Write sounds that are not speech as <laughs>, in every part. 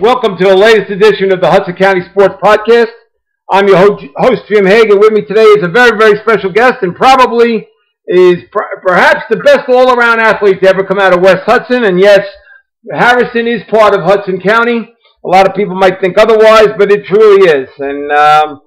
Welcome to the latest edition of the Hudson County Sports Podcast. I'm your host, Jim Hagan. With me today is a very, very special guest and probably is perhaps the best all-around athlete to ever come out of West Hudson. And yes, Harrison is part of Hudson County. A lot of people might think otherwise, but it truly is. And um,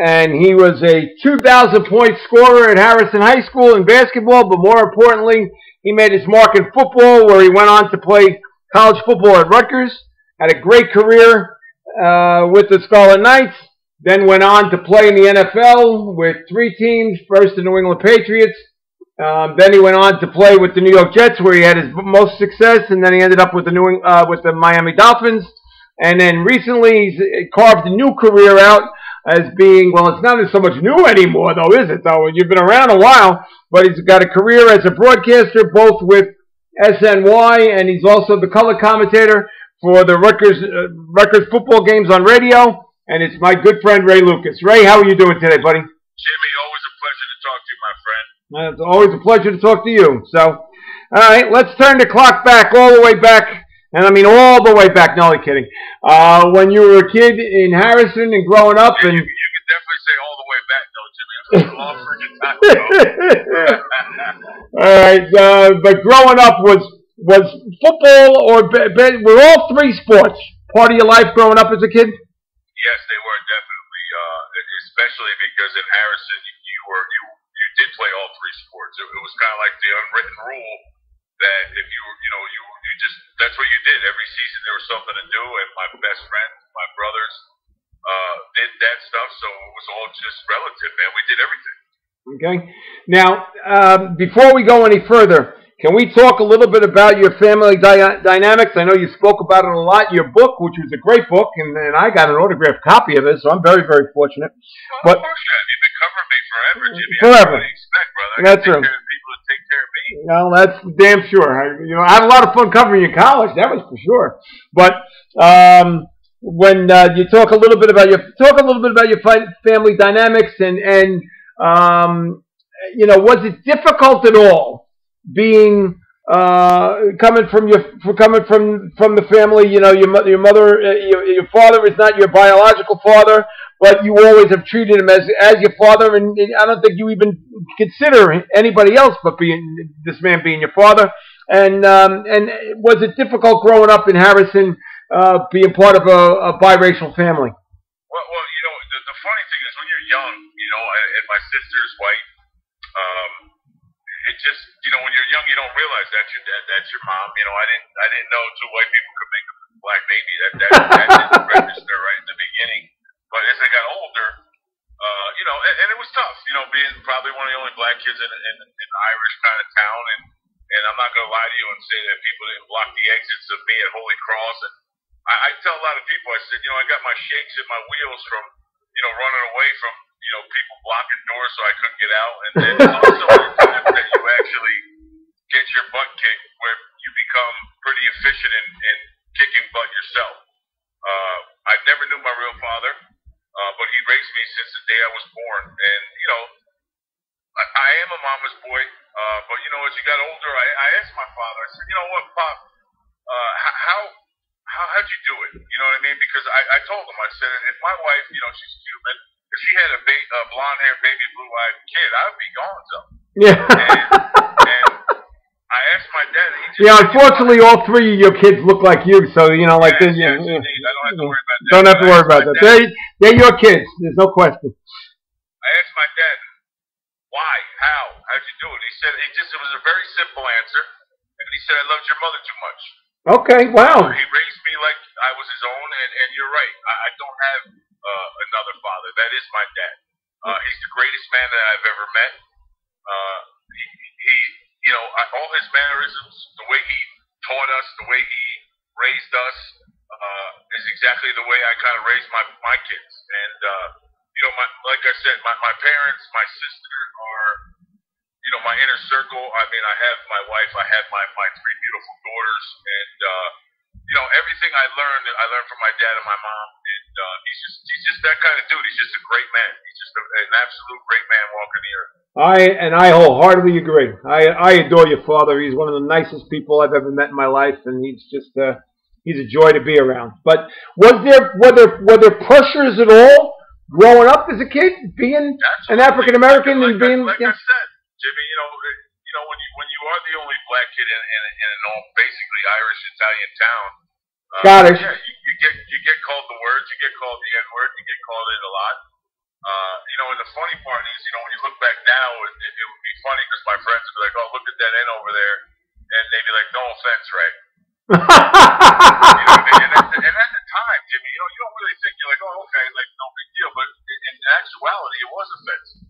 and he was a 2,000 point scorer at Harrison High School in basketball, but more importantly, he made his mark in football, where he went on to play college football at Rutgers. Had a great career uh, with the Scarlet Knights. Then went on to play in the NFL with three teams. First the New England Patriots. Um, then he went on to play with the New York Jets, where he had his most success, and then he ended up with the New uh, with the Miami Dolphins. And then recently, he's carved a new career out as being well. It's not so much new anymore, though, is it? Though you've been around a while, but he's got a career as a broadcaster, both with SNY, and he's also the color commentator for the Rutgers uh, Rutgers football games on radio. And it's my good friend Ray Lucas. Ray, how are you doing today, buddy? Jimmy, always a pleasure to talk to you, my friend. Uh, it's always a pleasure to talk to you. So, all right, let's turn the clock back all the way back, and I mean all the way back. No, I'm kidding. Uh, when you were a kid in Harrison and growing up, Yeah, and you, you can definitely say all the way back, though, Jimmy. That's a long freaking time ago. <laughs> all right, uh, but growing up was was football or be, be, were all three sports part of your life growing up as a kid? yes, they were definitely, uh, especially because in Harrison, you, you were you you did play all three sports. It, it was kind of like the unwritten rule that if you were, you know, you you just that's what you did every season. There was something to do, and my best friend, my brothers, uh, did that stuff. So it was all just relative, man. We did everything. Okay. Now, um, before we go any further, can we talk a little bit about your family dy- dynamics? I know you spoke about it a lot. In your book, which was a great book, and, and I got an autographed copy of it, so I'm very, very fortunate. Well, But- of course you have. You've been covering me forever, Jimmy. Forever. Expect, brother. That's true. people that take care of me. Well, that's damn sure. I, you know, I had a lot of fun covering you in college. That was for sure. But um, when uh, you talk a little bit about your talk a little bit about your family dynamics and and um, you know, was it difficult at all being uh, coming from your coming from from the family? You know, your your mother, uh, your, your father is not your biological father, but you always have treated him as as your father, and, I don't think you even consider anybody else but being this man being your father. And um, and was it difficult growing up in Harrison, uh, being part of a, a biracial family? Well, well, you know, the, the funny thing is when you're young, you know, and, and my sister's white, um, just, you know, when you're young, you don't realize that's your dad, that's your mom. You know, I didn't, I didn't know two white people could make a black baby. That that, that didn't <laughs> register right in the beginning. But as I got older, uh, you know, and, and it was tough. You know, being probably one of the only black kids in, in, in an Irish kind of town, and and I'm not gonna lie to you and say that people didn't block the exits of me at Holy Cross. And I, I tell a lot of people, I said, you know, I got my shakes and my wheels from, you know, running away from, you know, people blocking doors so I couldn't get out. And then also the time that you actually get your butt kicked where you become pretty efficient in, in kicking butt yourself. Uh, I never knew my real father, uh, but he raised me since the day I was born. And, you know, I, I am a mama's boy, uh, but, you know, as you got older, I, I asked my father, I said, you know what, Pop, uh, how, how, how'd you do it? You know what I mean? Because I, I told him, I said, if my wife, you know, she's Cuban, if she had a, ba- a blonde hair, baby, blue eyed kid, I'd be gone, so. Yeah. And I asked my dad, he just Yeah, unfortunately, all three of your kids look like you, so you know, like yes, this. yes, yeah, yeah. indeed. I don't have to worry about that. Don't have to worry about that. dad- They're, they're your kids. There's no question. I asked my dad, why, how, how'd you do it? He said, he just, it was a very simple answer. And he said, I loved your mother too much. Okay, wow. He raised me like I was his own, and, and you're right. I, I don't have uh, another father. That is my dad. Uh, he's the greatest man that I've ever met. Uh, he, he, you know, all his mannerisms, the way he taught us, the way he raised us, uh, is exactly the way I kind of raised my my kids. And uh, you know, my, like I said, my, my parents, my sister are, you know, my inner circle. I mean, I have my wife, I have my my three beautiful daughters, and uh, you know, everything I learned, I learned from my dad and my mom. And uh, he's just he's just that kind of dude. He's just a great man. He's just a, an absolute great man walking the earth. I and I wholeheartedly agree. I I adore your father. He's one of the nicest people I've ever met in my life, and he's just uh, he's a joy to be around. But was there were there were there pressures at all growing up as a kid, being Absolutely. an African American like, and being like, like yeah. I said, Jimmy, you know, you know when you are the only black kid in, in, in an all basically Irish Italian town, uh, Scottish. yeah, you, you get you get called the words, you get called the N word, you get called it a lot. Uh, you know, and the funny part is, you know, when you look back now, it, it, it would be funny because my friends would be like, "Oh, look at that N over there," and they'd be like, "No offense, Ray." <laughs> You know mean? And at, the, and at the time, Jimmy, you know, you don't really think you're like, "Oh, okay, like no big deal," but in, in actuality, it was offensive.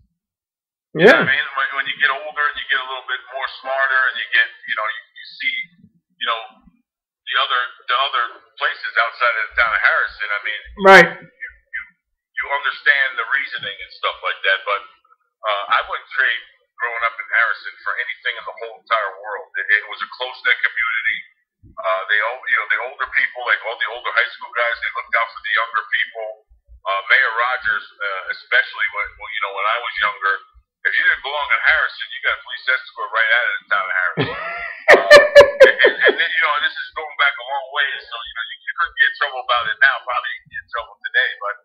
You know yeah. I mean? When, when you get older and you get a little bit more smarter and you get, you know, you, you see, you know, the other the other places outside of the town of Harrison. I mean, Right. you you, you understand the reasoning and stuff like that. But uh, I wouldn't trade growing up in Harrison for anything in the whole entire world. It, it was a close knit community. Uh, they all, you know, the older people, like all the older high school guys, they looked out for the younger people. Uh, Mayor Rodgers, uh, especially when, well, you know, when I was younger, if you didn't belong in Harrison, you got a police escort right out of the town of Harrison. <laughs> and, and, and then, you know, this is going back a long way, so you know, you, you couldn't get in trouble about it now. Probably get in trouble today, but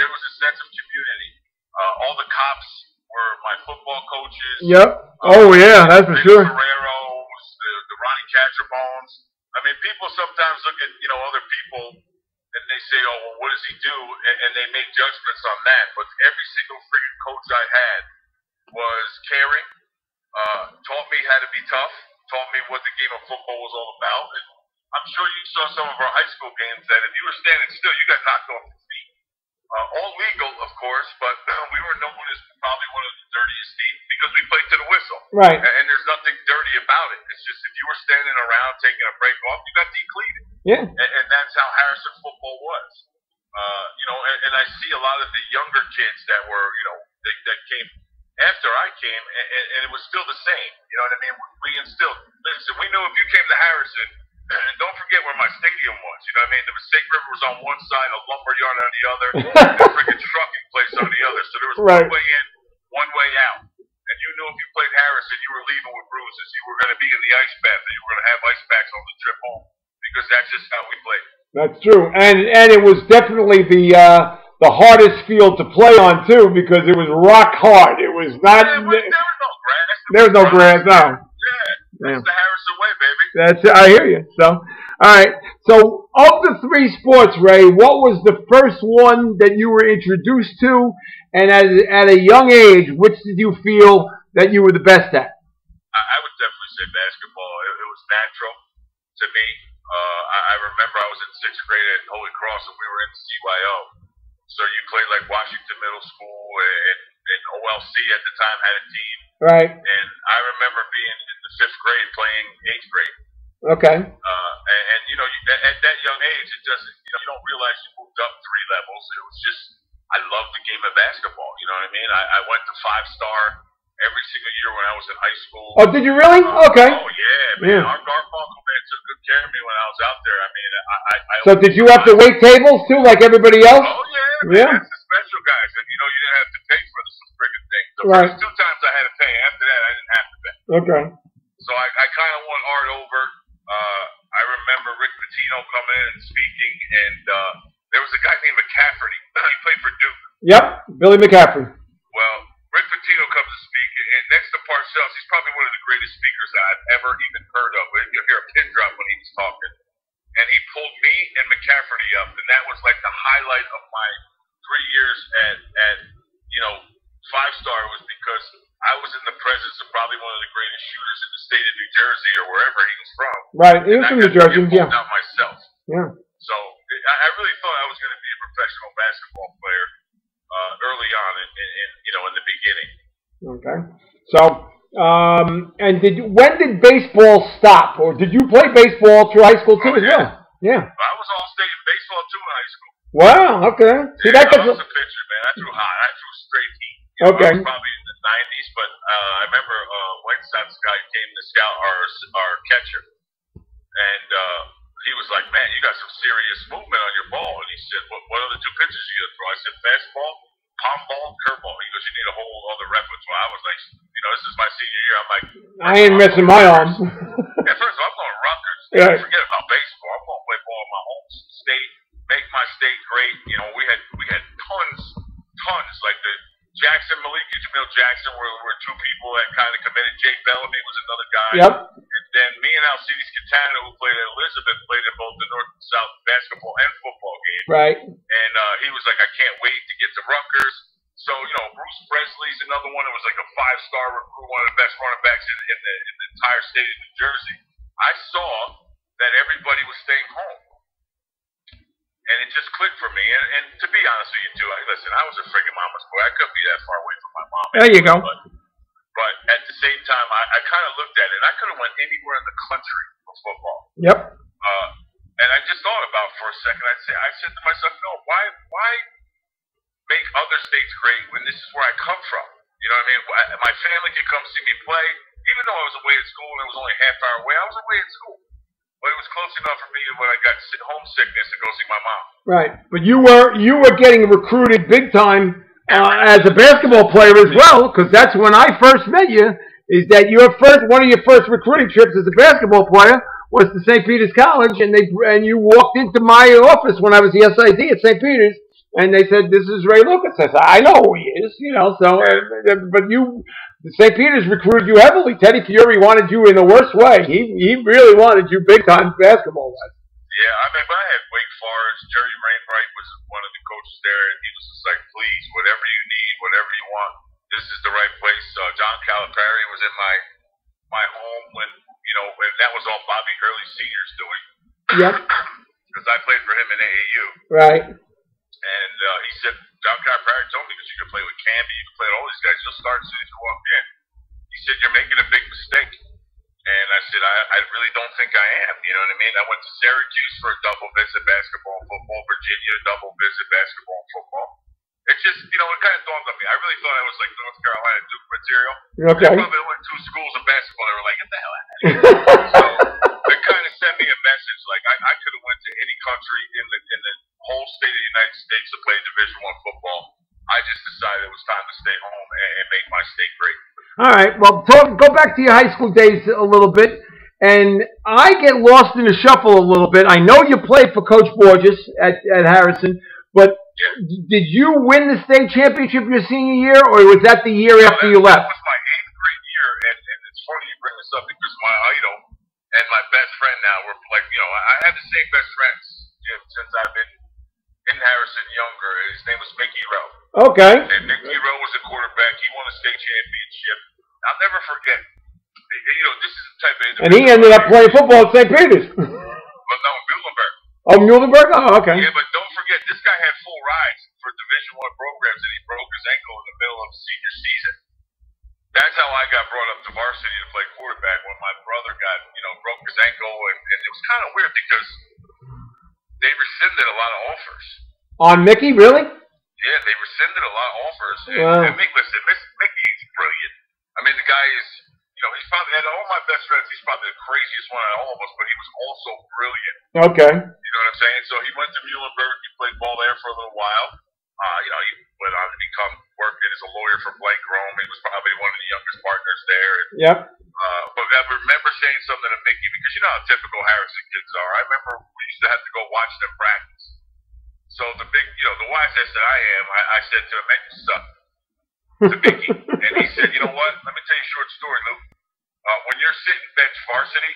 there was a sense of community. Uh, all the cops were my football coaches. Yep. Oh yeah, that's for sure. Ferrero's, the, the Ronnie Catcherbones. I mean, people sometimes look at you know other people and they say, "Oh, well, what does he do?" And, and they make judgments on that. But every single freaking coach I had was caring, uh, taught me how to be tough, taught me what the game of football was all about. And I'm sure you saw some of our high school games that if you were standing still, you got knocked off your feet. Uh, all legal, of course, but <laughs> we were known as probably one of the dirtiest teams because we played to the whistle. Right. And, and there's nothing dirty about it. It's just if you were standing around taking a break off, you got decleated. Yeah. And, and that's how Harrison football was. Uh, you know, and, and I see a lot of the younger kids that were, you know, they, that came after I came, and, and, it was still the same. You know what I mean? We instilled. Listen, we knew if you came to Harrison, and <clears throat> don't forget where my stadium was. You know what I mean? The Passaic River was on one side, a lumber yard on the other, <laughs> and a freaking trucking place on the other. So there was Right. one way in, one way out. And you knew if you played Harrison, you were leaving with bruises. You were going to be in the ice bath, and you were going to have ice packs on the trip home because that's just how we played. That's true, and and it was definitely the uh, the hardest field to play on too because it was rock hard. It was not. Yeah, there was no grass. There was no grass. No. Yeah, Yeah. that's the Harrison way, baby. That's it. I hear you. So, all right. So, of the three sports, Ray, what was the first one that you were introduced to, and at at a young age, which did you feel that you were the best at? I, I would definitely say basketball. It, it was natural to me. Uh, I, I remember I was in sixth grade at Holy Cross and we were in CYO. So you played like Washington Middle School and, and OLC at the time had a team. Right. And I remember being in the fifth grade playing eighth grade. Okay. Uh, and, and you know, you, at, at that young age, it doesn't, you know, you don't realize you moved up three levels. It was just, I loved the game of basketball. You know what I mean? I, I went to five star every single year when I was in high school. Oh, did you really? Uh, Okay. Oh yeah, man. Yeah. Our Garfinkel man took good care of me when I was out there. I mean, I, I, I So, did you have to wait tables too, like everybody else? Oh yeah, man. Yeah. That's the special guys, and you know you didn't have to pay for the friggin' thing. The Right. first two times I had to pay. After that, I didn't have to pay. Okay. So I, I kind of won Art over. Uh, I remember Rick Pitino coming in and speaking, and uh, there was a guy named McCafferty. <laughs> he played for Duke. Yep. Billy McCaffrey. Well, Rick Pitino comes to speak, and next to Parcells, he's probably one of the greatest speakers that I've ever even heard of. You'll hear a pin drop when he was talking. And he pulled me and McCafferty up, and that was like the highlight of my three years at, at you know, five star was because I was in the presence of probably one of the greatest shooters in the state of New Jersey or wherever he was from. Right. He was from New Jersey. Yeah. out myself. Yeah. So I, I really thought I was going to be a professional basketball player uh, early on, in, in, in you know, in the beginning. Okay. So, um, and did you, when did baseball stop, or did you play baseball through high school too Oh, as well? Yeah. I was all state in baseball too in high school. Wow. Okay. See Yeah, that I gets. was a pitcher, man. I threw high. I threw straight heat. You know, Okay. I was probably in the '90s, but uh, I remember uh, White Sox guy came to scout our our catcher, and uh, he was like, "Man, you got some serious movement on your ball." And he said, "What what are the two pitches you gonna throw?" I said, "Fastball, palm ball, curveball." He goes, "You need a whole other repertoire." I was like, "You know, this is my senior year." I'm like, I ain't missing my arm. <laughs> "Yeah, first of all, I'm going to Rutgers. Yeah. Forget about baseball. I'm going to play ball in my home state great. You know, we had we had tons, tons like the Jackson Malik and Jamil Jackson were, were two people that kind of committed. Jay Bellamy was another guy. Yep. And then me and Alcides Catanho, who played at Elizabeth, played in both the North and South basketball and football games. Right. And uh, he was like, I can't wait to get to Rutgers. So, you know, Bruce Presley's another one that was like a five star recruit, one of the best running backs in, in, the, in the entire state of New Jersey. I saw that everybody was staying home. And it just clicked for me. And, and to be honest with you, too, I, listen, I was a friggin' mama's boy. I couldn't be that far away from my mom. There you go. But, but at the same time, I, I kind of looked at it. I could have went anywhere in the country for football. Yep. Uh, and I just thought about it for a second. I say, I said to myself, no, why, why make other states great when this is where I come from? You know what I mean? My family can come see me play, even though I was away at school and it was only half hour away. I was away at school, but it was close enough for me when I got homesickness to go see my mom. Right, but you were you were getting recruited big time uh, as a basketball player as well, because that's when I first met you. Is that your first one of your first recruiting trips as a basketball player was to St. Peter's College, and they and you walked into my office when I was the SID at St. Peter's, and they said, "This is Ray Lucas." I said, "I know who he is," you know. So, uh, but you, St. Peter's recruited you heavily. Teddy Fiore wanted you in the worst way. He he really wanted you big time basketball wise. Yeah, I mean, I had Wake Forest. Jerry Wainwright was one of the coaches there, and he was just like, "Please, whatever you need, whatever you want, this is the right place." Uh, John Calipari was in my my home when you know that was all Bobby Hurley Senior's doing. Yep. <coughs> Because I played for him in AAU. Right. And uh, he said, John Calipari told me that you can play with Camby, you can play with all these guys. You'll start as soon as you walk in. He said, you're making a big mistake. And I said, I, I really don't think I am. You know what I mean? I went to Syracuse for a double visit basketball and football, Virginia double visit basketball and football. It just, you know, it kind of dawned on me. I really thought I was like North Carolina Duke material. Okay. They probably went two schools of basketball. They were like, get the hell out of here. <laughs> so it kind of sent me a message. Like I, I could have went to any country in the in the whole state of the United States to play Division One football. I just decided it was time to stay home and, and make my state great. All right. Well, talk, go back to your high school days a little bit. And I get lost in the shuffle a little bit. I know you played for Coach Borges at, at Harrison, but. Did you win the state championship your senior year, or was that the year after you left? That was my eighth grade year, and, and it's funny you bring this up because my idol and my best friend now were like, you know, I had the same best friends you know, since I've been in Harrison younger. His name was Mickey Rowe. Okay. And Mickey Rowe was a quarterback. He won a state championship. I'll never forget. You know, this is the type of And he ended up playing football at St. Peter's. Well, no, Muhlenberg. Oh, Muhlenberg? Oh, okay. Yeah, but don't forget, this guy had full rides for Division One programs, and he broke his ankle in the middle of senior season. That's how I got brought up to varsity to play quarterback when my brother got, you know, broke his ankle, and, and it was kind of weird because they rescinded a lot of offers. On Mickey, really? Yeah, they rescinded a lot of offers. And, Wow. and Mick, listen, Mickey's brilliant. I mean, the guy is, know, he's probably, out of all my best friends, he's probably the craziest one out of all of us, but he was also brilliant. Okay. You know what I'm saying? So he went to Muhlenberg. He played ball there for a little while. Uh, you know, he went on to become working as a lawyer for Blank Rome. He was probably one of the youngest partners there. And, Yep. uh, but I remember saying something to Mickey because you know how typical Harrison kids are. I remember we used to have to go watch them practice. So the big, you know, the wise ass that I am, I, I said to him, "Man, you suck." to Mickey, <laughs> and he said, "You know what? Let me tell you a short story, Luke. Uh, when you're sitting bench varsity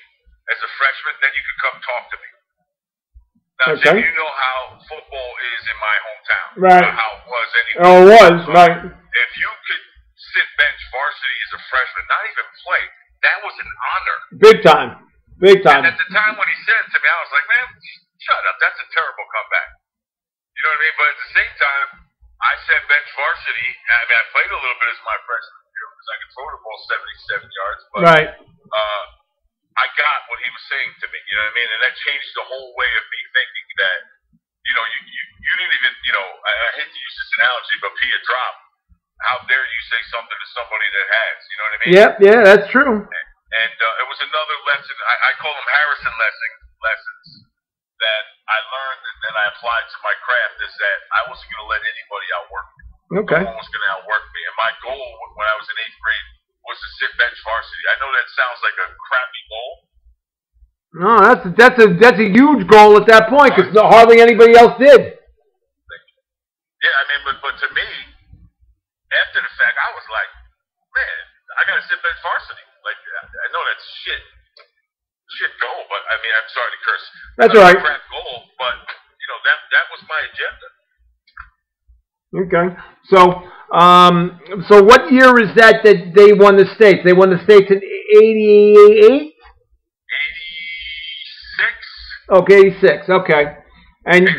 as a freshman, then you can come talk to me." Now, Okay. Jim, you know how football is in my hometown. Right. How it was anyway. Oh, it was, right. If you could sit bench varsity as a freshman, not even play, that was an honor. Big time. Big time. And at the time when he said it to me, I was like, man, shut up. That's a terrible comeback. You know what I mean? But at the same time, I said bench varsity. I mean, I played a little bit as my freshman because I could throw the ball 77 yards. But Right. uh, I got what he was saying to me. You know what I mean? And that changed the whole way of me thinking that, you know, you, you, you didn't even, you know, I, I hate to use this analogy, but pee a drop. How dare you say something to somebody that has? You know what I mean? Yep, yeah, that's true. And uh, it was another lesson. I, I call them Harrison lesson, lessons that I learned and then I applied to my craft is that I wasn't going to let anybody outwork me. Okay. No one was going to outwork me. And my goal when I was in eighth grade was to sit bench varsity. I know that sounds like a crappy goal. No, that's that's a that's a huge goal at that point because hardly anybody else did. Yeah, I mean, but but to me, after the fact, I was like, man, I gotta sit bench varsity. Like I know that's shit, shit goal, but I mean, I'm sorry to curse. That's all right. Crap goal, but you know that that was my agenda. Okay. So, um, so what year is that that they won the states? They won the states in '88. 86, Okay, '86. Okay. And 86 or 87,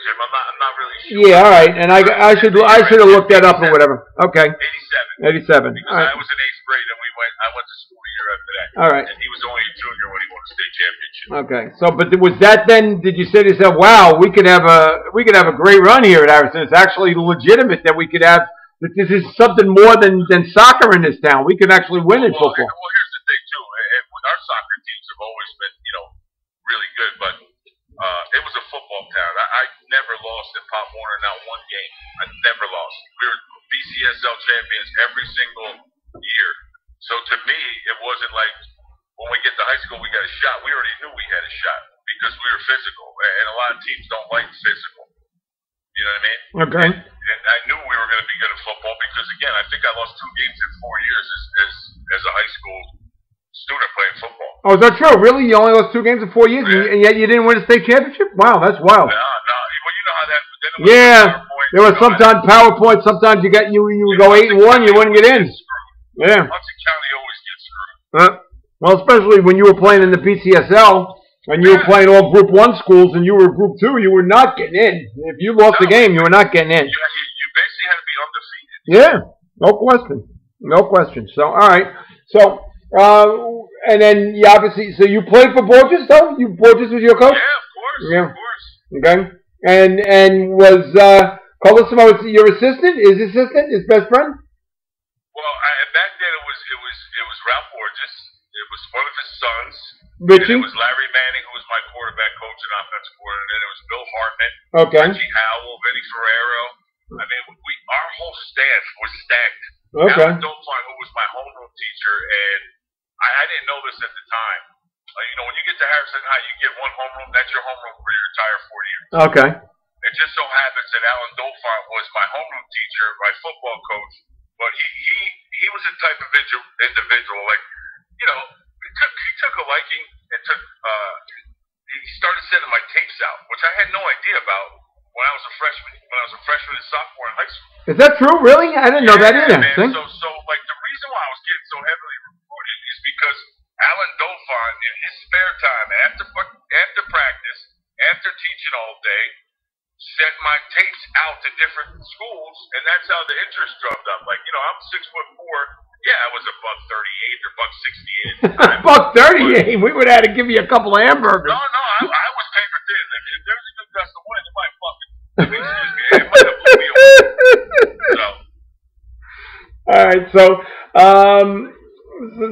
Jim. I'm not, I'm not really sure. yeah, all right. And I, I should I should have looked that up or whatever. Okay, 87. 87. Because All right. I was in eighth grade and we went. I went to school year after that. All right. And he was only a junior when he won the state championship. Okay. So, but was that then? Did you say to yourself, "Wow, we could have a we could have a great run here at Harrison"? It's actually legitimate that we could have that this is something more than than soccer in this town. We could actually win in well, football. Well, here's the thing too. eh, Our soccer teams have always been, you know, really good, but uh, it was a football town. I, I never lost at Pop Warner, not one game. I never lost. We were BCSL champions every single year. So to me, it wasn't like when we get to high school, we got a shot. We already knew we had a shot because we were physical, and a lot of teams don't like physical. You know what I mean? Okay. and I knew we were going to be good at football because again, I think I lost two games in four years as as, as a high school student playing football. Oh, is that true? Really? You only lost two games in four years, and, and yet you didn't win a state championship? Wow, that's wild. No, no, well, you know how that. Then it was Yeah, PowerPoint, there was you know, sometimes PowerPoint. Sometimes you got you you would go eight and one, you wouldn't get in. Yeah. Hudson County always gets screwed. Well, especially when you were playing in the PCSL and you were playing all Group One schools, and you were Group Two, you were not getting in. If you lost the game, you were not getting in. You, you, basically had to be undefeated. Yeah, no question, no question. So, all right. So, uh, and then you obviously, so you played for Borges, though. You Borges was your coach. Yeah, of course, Yeah. of course. Okay. And and was uh, Colosimo was your assistant? His assistant, his best friend. Well, I, back then it was it was it was Ralph Borges. It was one of his sons. Richie. It was Larry Manning, who was my quarterback coach and offensive coordinator. Then it was Bill Hartman. Okay. Reggie Howell, Vinny Ferrero. I mean, we our whole staff was stacked. Okay. Alan Dolphine, who was my homeroom teacher, and I, I didn't know this at the time. Uh, you know, when you get to Harrison High, you get one homeroom. That's your homeroom for your entire four years. Okay. It just so happens that Alan Dolphine was my homeroom teacher, my football coach, but he he he was a type of individual, individual like you know, he took he took a liking and took uh he started sending my tapes out, which I had no idea about when I was a freshman when I was a freshman and sophomore in high school. Is that true? Really? I didn't know that either. man. So, so like the reason why I was getting so heavily recorded is because Alan Dolphine, in his spare time, after after practice, after teaching all day, sent my tapes out to different schools, and that's how the interest drummed up. Like, you know, I'm six foot four. Yeah, I was a buck thirty eight or buck sixty eight. <laughs> Buck thirty-eight. We would have had to give you a couple of hamburgers. No, no, I, I was paper thin. If, if there was a good gust of wind, it might fucking. I mean, excuse me, it might have blew me away. <laughs> So. All right. So, um,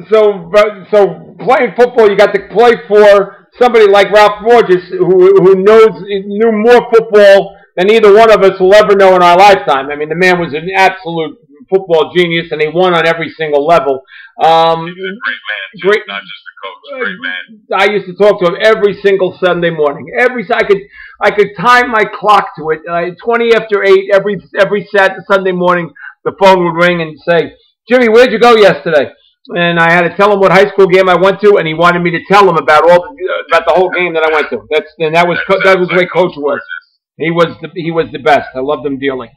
so but- so playing football, you got to play for somebody like Ralph Borges, who who knows knew more football than either one of us will ever know in our lifetime. I mean, the man was an absolute football genius, and he won on every single level. Um, great man, Great- not just a coach. Great man. I used to talk to him every single Sunday morning. Every I could I could time my clock to it. Uh, Twenty after eight every every Saturday Sunday morning, the phone would ring and say, "Jimmy, where'd you go yesterday?" And I had to tell him what high school game I went to, and he wanted me to tell him about all the, about the whole game that I went to. That's and that was that was the way Coach was. He was the, he was the best. I loved him dearly.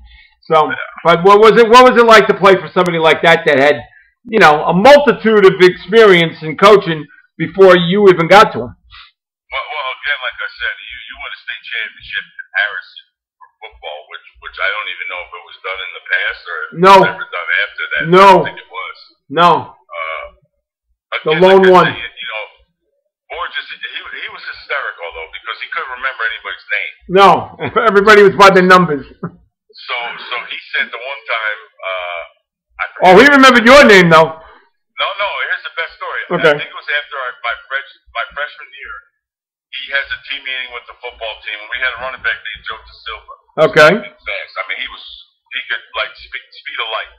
So, but what was it? What was it like to play for somebody like that that had, you know, a multitude of experience in coaching before you even got to him? Well, well, again, like I said, you you won a state championship in Harrison for football, which which I don't even know if it was done in the past or if No. it was ever done after that. No. I think it was. No, The lone like one. you know, Borges, he he was hysterical though because he couldn't remember anybody's name. no. <laughs> Everybody was by the numbers. So so he said the one time. Uh, I Oh, he remembered your name though. No, no. Here's the best story. Okay. I think it was after our, my fresh, my freshman year. He has a team meeting with the football team, and we had a running back named Joe De Silva. Okay. Fast. I mean, he was he could like speed, speed of light.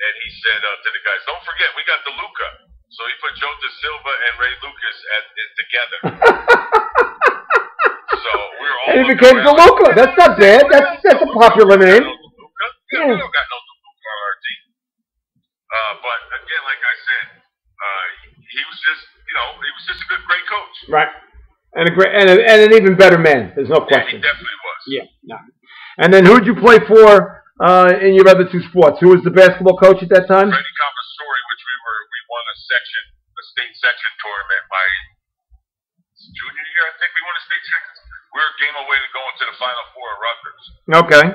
And he said uh, to the guys, "Don't forget, we got the Luca." So he put Joe De Silva and Ray Lucas at, at together. <laughs> so we were all. And he became DeLuca. That's not bad. That's that's a popular name. Yeah, we don't got no Duluth on our team. Uh, but again, like I said, uh, he was just, you know, he was just a good, great coach. Right. And a great and, a, and an even better man. There's no Yeah, he question. definitely was. Yeah. No. And then who'd you play for uh, in your other two sports? Who was the basketball coach at that time? Freddie Compastori, which we were, we won a section, a state section tournament my junior year, I think we won a state section. We were a game away to go into the Final Four at Rutgers. Okay.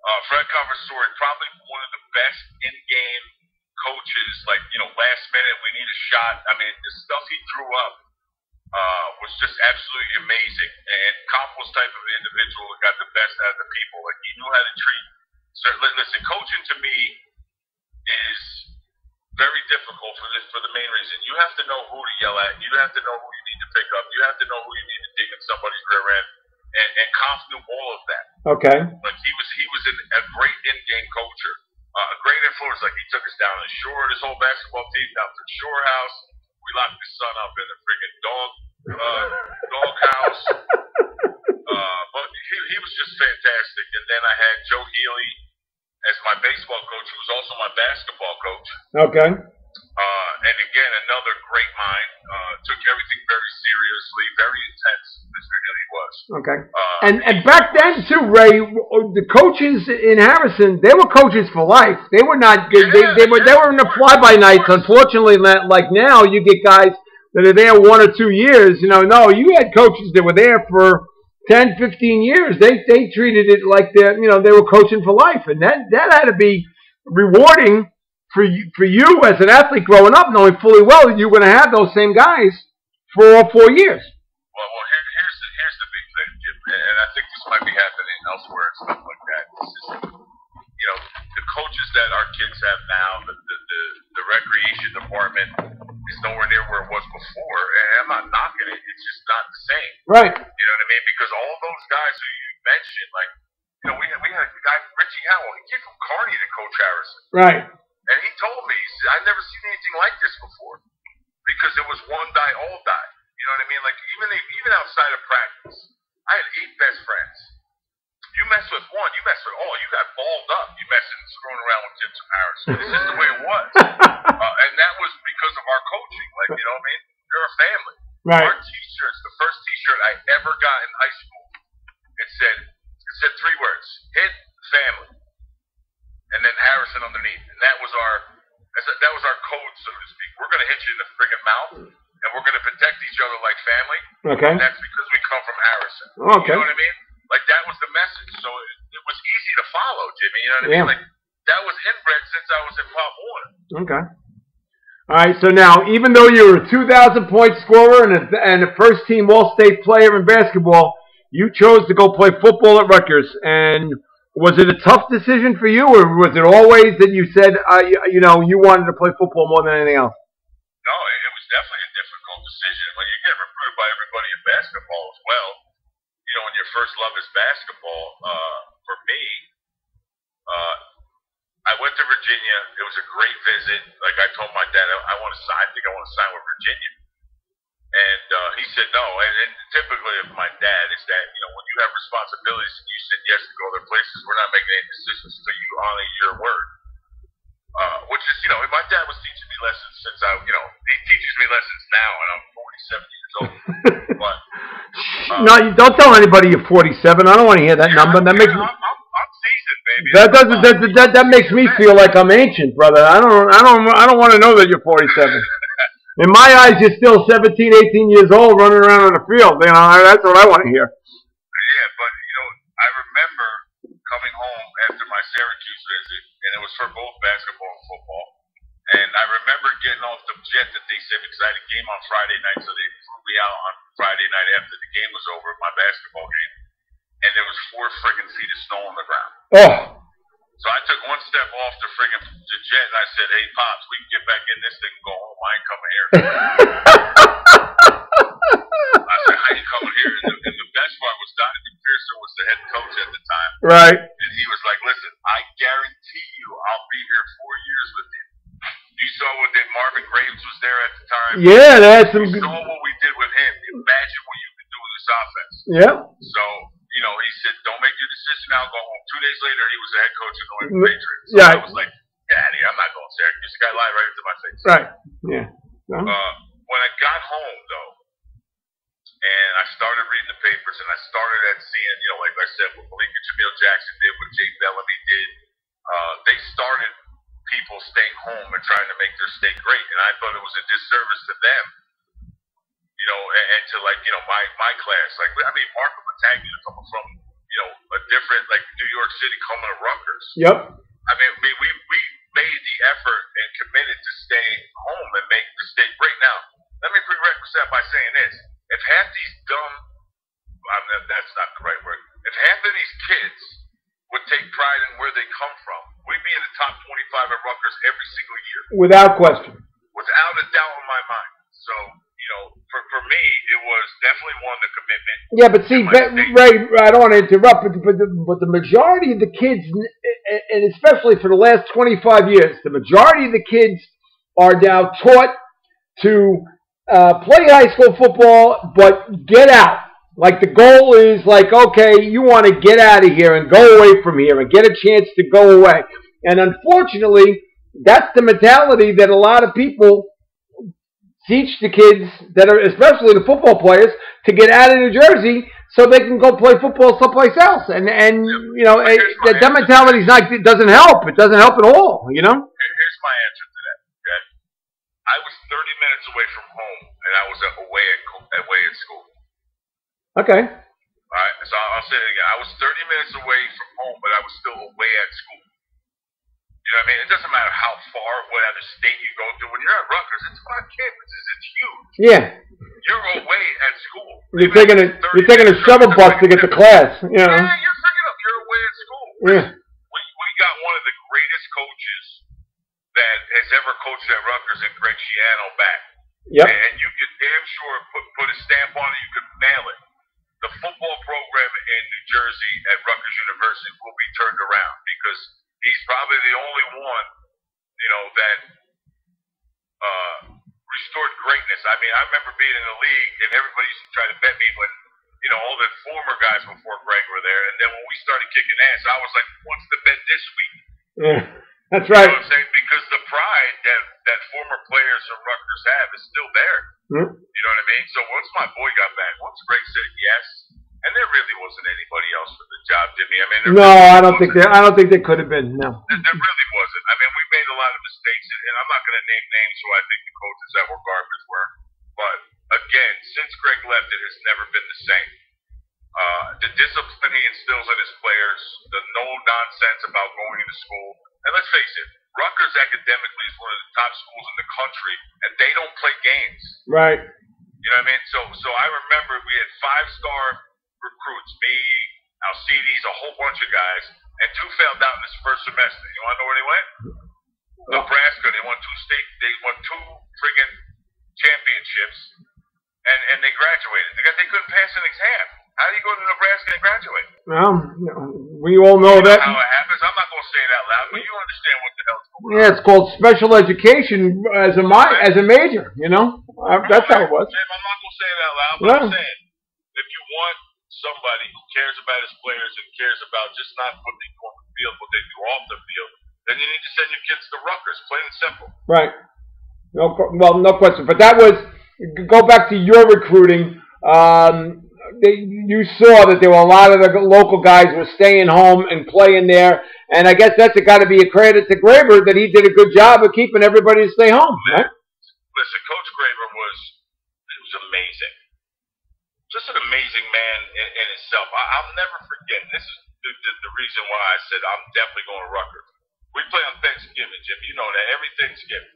Uh, Fred Conversori, probably one of the best in-game coaches. Like you know, last minute we need a shot. I mean, the stuff he threw up uh, was just absolutely amazing. And Comp was type of individual that got the best out of the people. Like he knew how to treat. So, listen, coaching to me is very difficult for this for the main reason you have to know who to yell at. You have to know who you need to pick up. You have to know who you need to dig in somebody's rear end. And, and Comp knew all of that. Okay. Like he was, he was an, a great in-game coacher, uh, a great influence. Like he took us down to the shore, his whole basketball team down to the shore house. We locked his son up in the freaking dog, uh, dog house. <laughs> But he, he was just fantastic. And then I had Joe Healy as my baseball coach, who was also my basketball coach. Okay. Uh, and again, another great mind. Uh, took everything very seriously, very intense. Mr. Healy was. Okay. Uh, And and back then too, Ray, the coaches in Harrison, they were coaches for life. They were not. They, they, they were they were in the fly by nights. Unfortunately, like now, you get guys that are there one or two years. You know, no, you had coaches that were there for 10, 15 years. They they treated it like they you know they were coaching for life, and that that had to be rewarding for you for you as an athlete growing up, knowing fully well that you're going to have those same guys for all four years. Well, well, here, here's the here's the big thing, Jim, and I think this might be happening elsewhere and stuff like that. The coaches that our kids have now, the the, the, the recreation department is nowhere near where it was before, and I'm not knocking it. It's just not the same. Right. You know what I mean? Because all those guys who you mentioned, like, you know, we had, we had a guy, Richie Howell. He came from Kearny to coach Harrison. Right. And he told me, he said, I've never seen anything like this before. Because it was one die, all die. You know what I mean? Like even even outside of practice, I had eight best friends. Mess with one, you mess with all. You got balled up. You messing, screwing around with Jim Harris. This is the way it was, <laughs> uh, and that was because of our coaching. Like you know what I mean? They're a family. Right. Our T-shirts, the first T-shirt I ever got in high school, it said it said three words: hit family, and then Harrison underneath, and that was our that was our code, so to speak. We're gonna hit you in the friggin' mouth, and we're gonna protect each other like family. Okay. And that's because we come from Harrison. Okay. You know what I mean? Like that was the message, so it, it was easy to follow, Jimmy. You know what I Yeah. Like that was inbred since I was in Pop Warner. Okay. All right. So now, even though you were a 2,000 point scorer and a, and a first team All State player in basketball, you chose to go play football at Rutgers. And was it a tough decision for you, or was it always that you said, uh, you, you know, you wanted to play football more than anything else? No, it, it was definitely a difficult decision. When you get recruited by everybody in basketball as well, you know, when your first love is basketball, uh, for me, uh, I went to Virginia. It was a great visit. Like I told my dad, I, I want to sign. I think I want to sign with Virginia. And uh, he said no. And, and typically, of my dad is that you know when you have responsibilities and you said yes to go other places, we're not making any decisions until you honor your word. Uh, which is, you know, my dad was teaching me lessons since I, you know, he teaches me lessons now, and I'm 47 years old. <laughs> but no, don't tell anybody you're 47. I don't want to hear that yeah, number. That yeah, makes I'm, I'm, I'm baby. that doesn't that, that that makes me feel like I'm ancient, brother. I don't I don't I don't want to know that you're 47. <laughs> In my eyes, you're still 17, 18 years old, running around on the field. You know, that's what I want to hear. Yeah, but you know, I remember coming home after my Syracuse visit, and it was for both basketball and football. And I remember getting off the jet that they said because I had a game on Friday night, so they flew me out on Friday night after the game was over, my basketball game, and there was four friggin' feet of snow on the ground. Oh, So I took one step off the friggin' the jet, and I said, "Hey, pops, we can get back in this thing and go home. I ain't coming here." <laughs> I said, "How you coming here?" And the, and the best part was Donnie Pearson was the head coach at the time. right. And he was like, listen, I guarantee you I'll be here four years with you. You saw what did Marvin Graves was there at the time. Yeah, that's some You good. saw what we did with him. Imagine what you can do with this offense. Yeah. So, you know, he said, "Don't make your decision now. Go home." Two days later, he was the head coach of the New Patriots. So yeah. I was like, "Daddy, I'm not going to Syracuse." The guy lied right into my face. Right. Yeah. Well, Uh, when I got home, though, and I started reading the papers, and I started at seeing, you know, like I said, what Malik and Jamil Jackson did, what Jay Bellamy did, uh, they started people staying home and trying to make their state great, and I thought it was a disservice to them, you know, and, and to like, you know, my my class. Like, I mean, Marco Montagna coming from, you know, a different like New York City, coming to Rutgers. yep. I mean, we, we, we made the effort and committed to stay home and make the state great. Now, let me prerequisite that by saying this. If half these dumb, I mean, that's not the right word, if half of these kids would take pride in where they come from, we'd be in the top 25 at Rutgers every single year, Without question. without a doubt in my mind. So, you know, for, for me, it was definitely one, the commitment. Yeah, but see, Be- Ray, I don't want to interrupt, but, but, the, but the majority of the kids, and especially for the last 25 years, the majority of the kids are now taught to uh, play high school football, but get out. Like the goal is like, okay, you want to get out of here and go away from here and get a chance to go away. And unfortunately, that's the mentality that a lot of people teach the kids that are, especially the football players, to get out of New Jersey so they can go play football someplace else. And and you know eh, that, that mentality is not it doesn't help. It doesn't help at all. You know. Here's my answer to that. Okay, I was 30 minutes away from home, and I was away at away at school. Okay. All right, so I'll say it again. I was 30 minutes away from home, but I was still away at school. You know what I mean? It doesn't matter how far, whatever state you go to. When you're at Rutgers, it's five campuses. It's huge. Yeah. You're away at school. You're Even taking a if it's 30 you're taking a shuttle bus to get to class. You know. Yeah, you're freaking up. You're away at school. Yeah. We, we got one of the greatest coaches that has ever coached at Rutgers in Greg Schiano back. Yep. And you could damn sure put, put a stamp on it. You could mail it. The football program in New Jersey at Rutgers University will be turned around because he's probably the only one, you know, that uh, restored greatness. I mean, I remember being in the league and everybody used to try to bet me when, you know, all the former guys before Greg were there. And then when we started kicking ass, I was like, what's the bet this week? Yeah. That's You right. know what I'm saying? Because the pride that, that former players from Rutgers have is still there. Hmm. You know what I mean? So once my boy got back, once Greg said yes, and there really wasn't anybody else for the job, Jimmy. I mean, No, really I don't think there. I don't think there could have been. No. There, there really wasn't. I mean, we made a lot of mistakes, and, and I'm not going to name names who I think the coaches that were garbage were. But again, since Greg left, it has never been the same. Uh, the discipline he instills in his players, the no nonsense about going into school, and let's face it, Rutgers academically is one of the top schools in the country, and they don't play games. Right. You know what I mean? So, so I remember we had five star recruits, me, Alcides, a whole bunch of guys, and two failed out in this first semester. You want to know where they went? Nebraska. They won two state. They won two friggin' championships, and and they graduated because they couldn't pass an exam. How do you go to Nebraska and graduate? Well, we all know You know that. how it happens. I'm not going to say it out loud, but you understand what the hell's going on. Yeah, it's called special education as a mi- as a major. You know, uh, that's how it was. I'm not gonna say it out loud, but Yeah. I'm saying if you want somebody who cares about his players and cares about just not what they do on the field, what they do off the field, then you need to send your kids to Rutgers, plain and simple. Right. No, well, no question. But that was go back to your recruiting. Um, they, you saw that there were a lot of the local guys were staying home and playing there, and I guess that's got to be a credit to Graber that he did a good job of keeping everybody to stay home. Right? Listen, Coach Graber was it was amazing, just an amazing man in, in itself. I, I'll never forget. This is the, the, the reason why I said I'm definitely going to Rutgers. We play on Thanksgiving, Jim. You know that every Thanksgiving.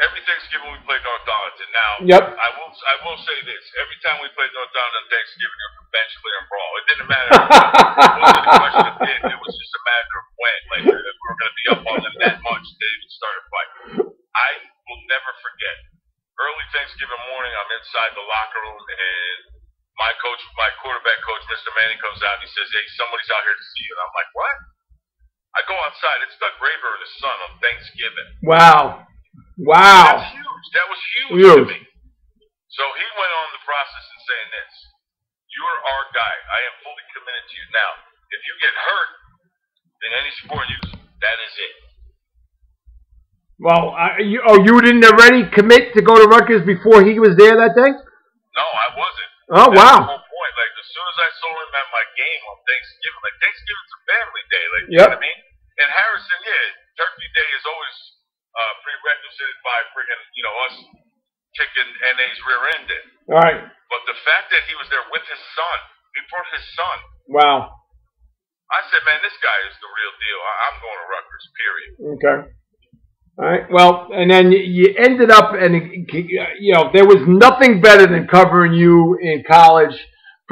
Every Thanksgiving we play North Arlington. Now, Yep. I will I will say this: every time we played North Arlington on Thanksgiving, it was a bench clear and brawl. It didn't matter. <laughs> it wasn't a question of if; it was just a matter of when. Like if we were going to be up on them that much, they would start a fight. I will never forget. Early Thanksgiving morning, I'm inside the locker room, and my coach, my quarterback coach, Mr. Manning, comes out and he says, "Hey, somebody's out here to see you." And I'm like, "What?" I go outside. It's Doug and his son on Thanksgiving. Wow. Wow. That's huge. That was huge, Huge. to me. So he went on the process and saying this. You you're our guy. I am fully committed to you now. If you get hurt in any sport, you that is it. Well, I, you, oh, you didn't already commit to go to Rutgers before he was there that day? No, I wasn't. Oh, That's wow. The whole point. Like as soon as I saw him at my game on Thanksgiving, like Thanksgiving's a family day. Like you know what I mean? And Harrison, yeah, Turkey Day is always uh, prerequisite by friggin' you know us kicking NA's rear end in. All right. But the fact that he was there with his son, he brought his son. Wow. I said, man, this guy is the real deal. I- I'm going to Rutgers. Period. Okay. All right. Well, and then you- ended up, and you know, there was nothing better than covering you in college.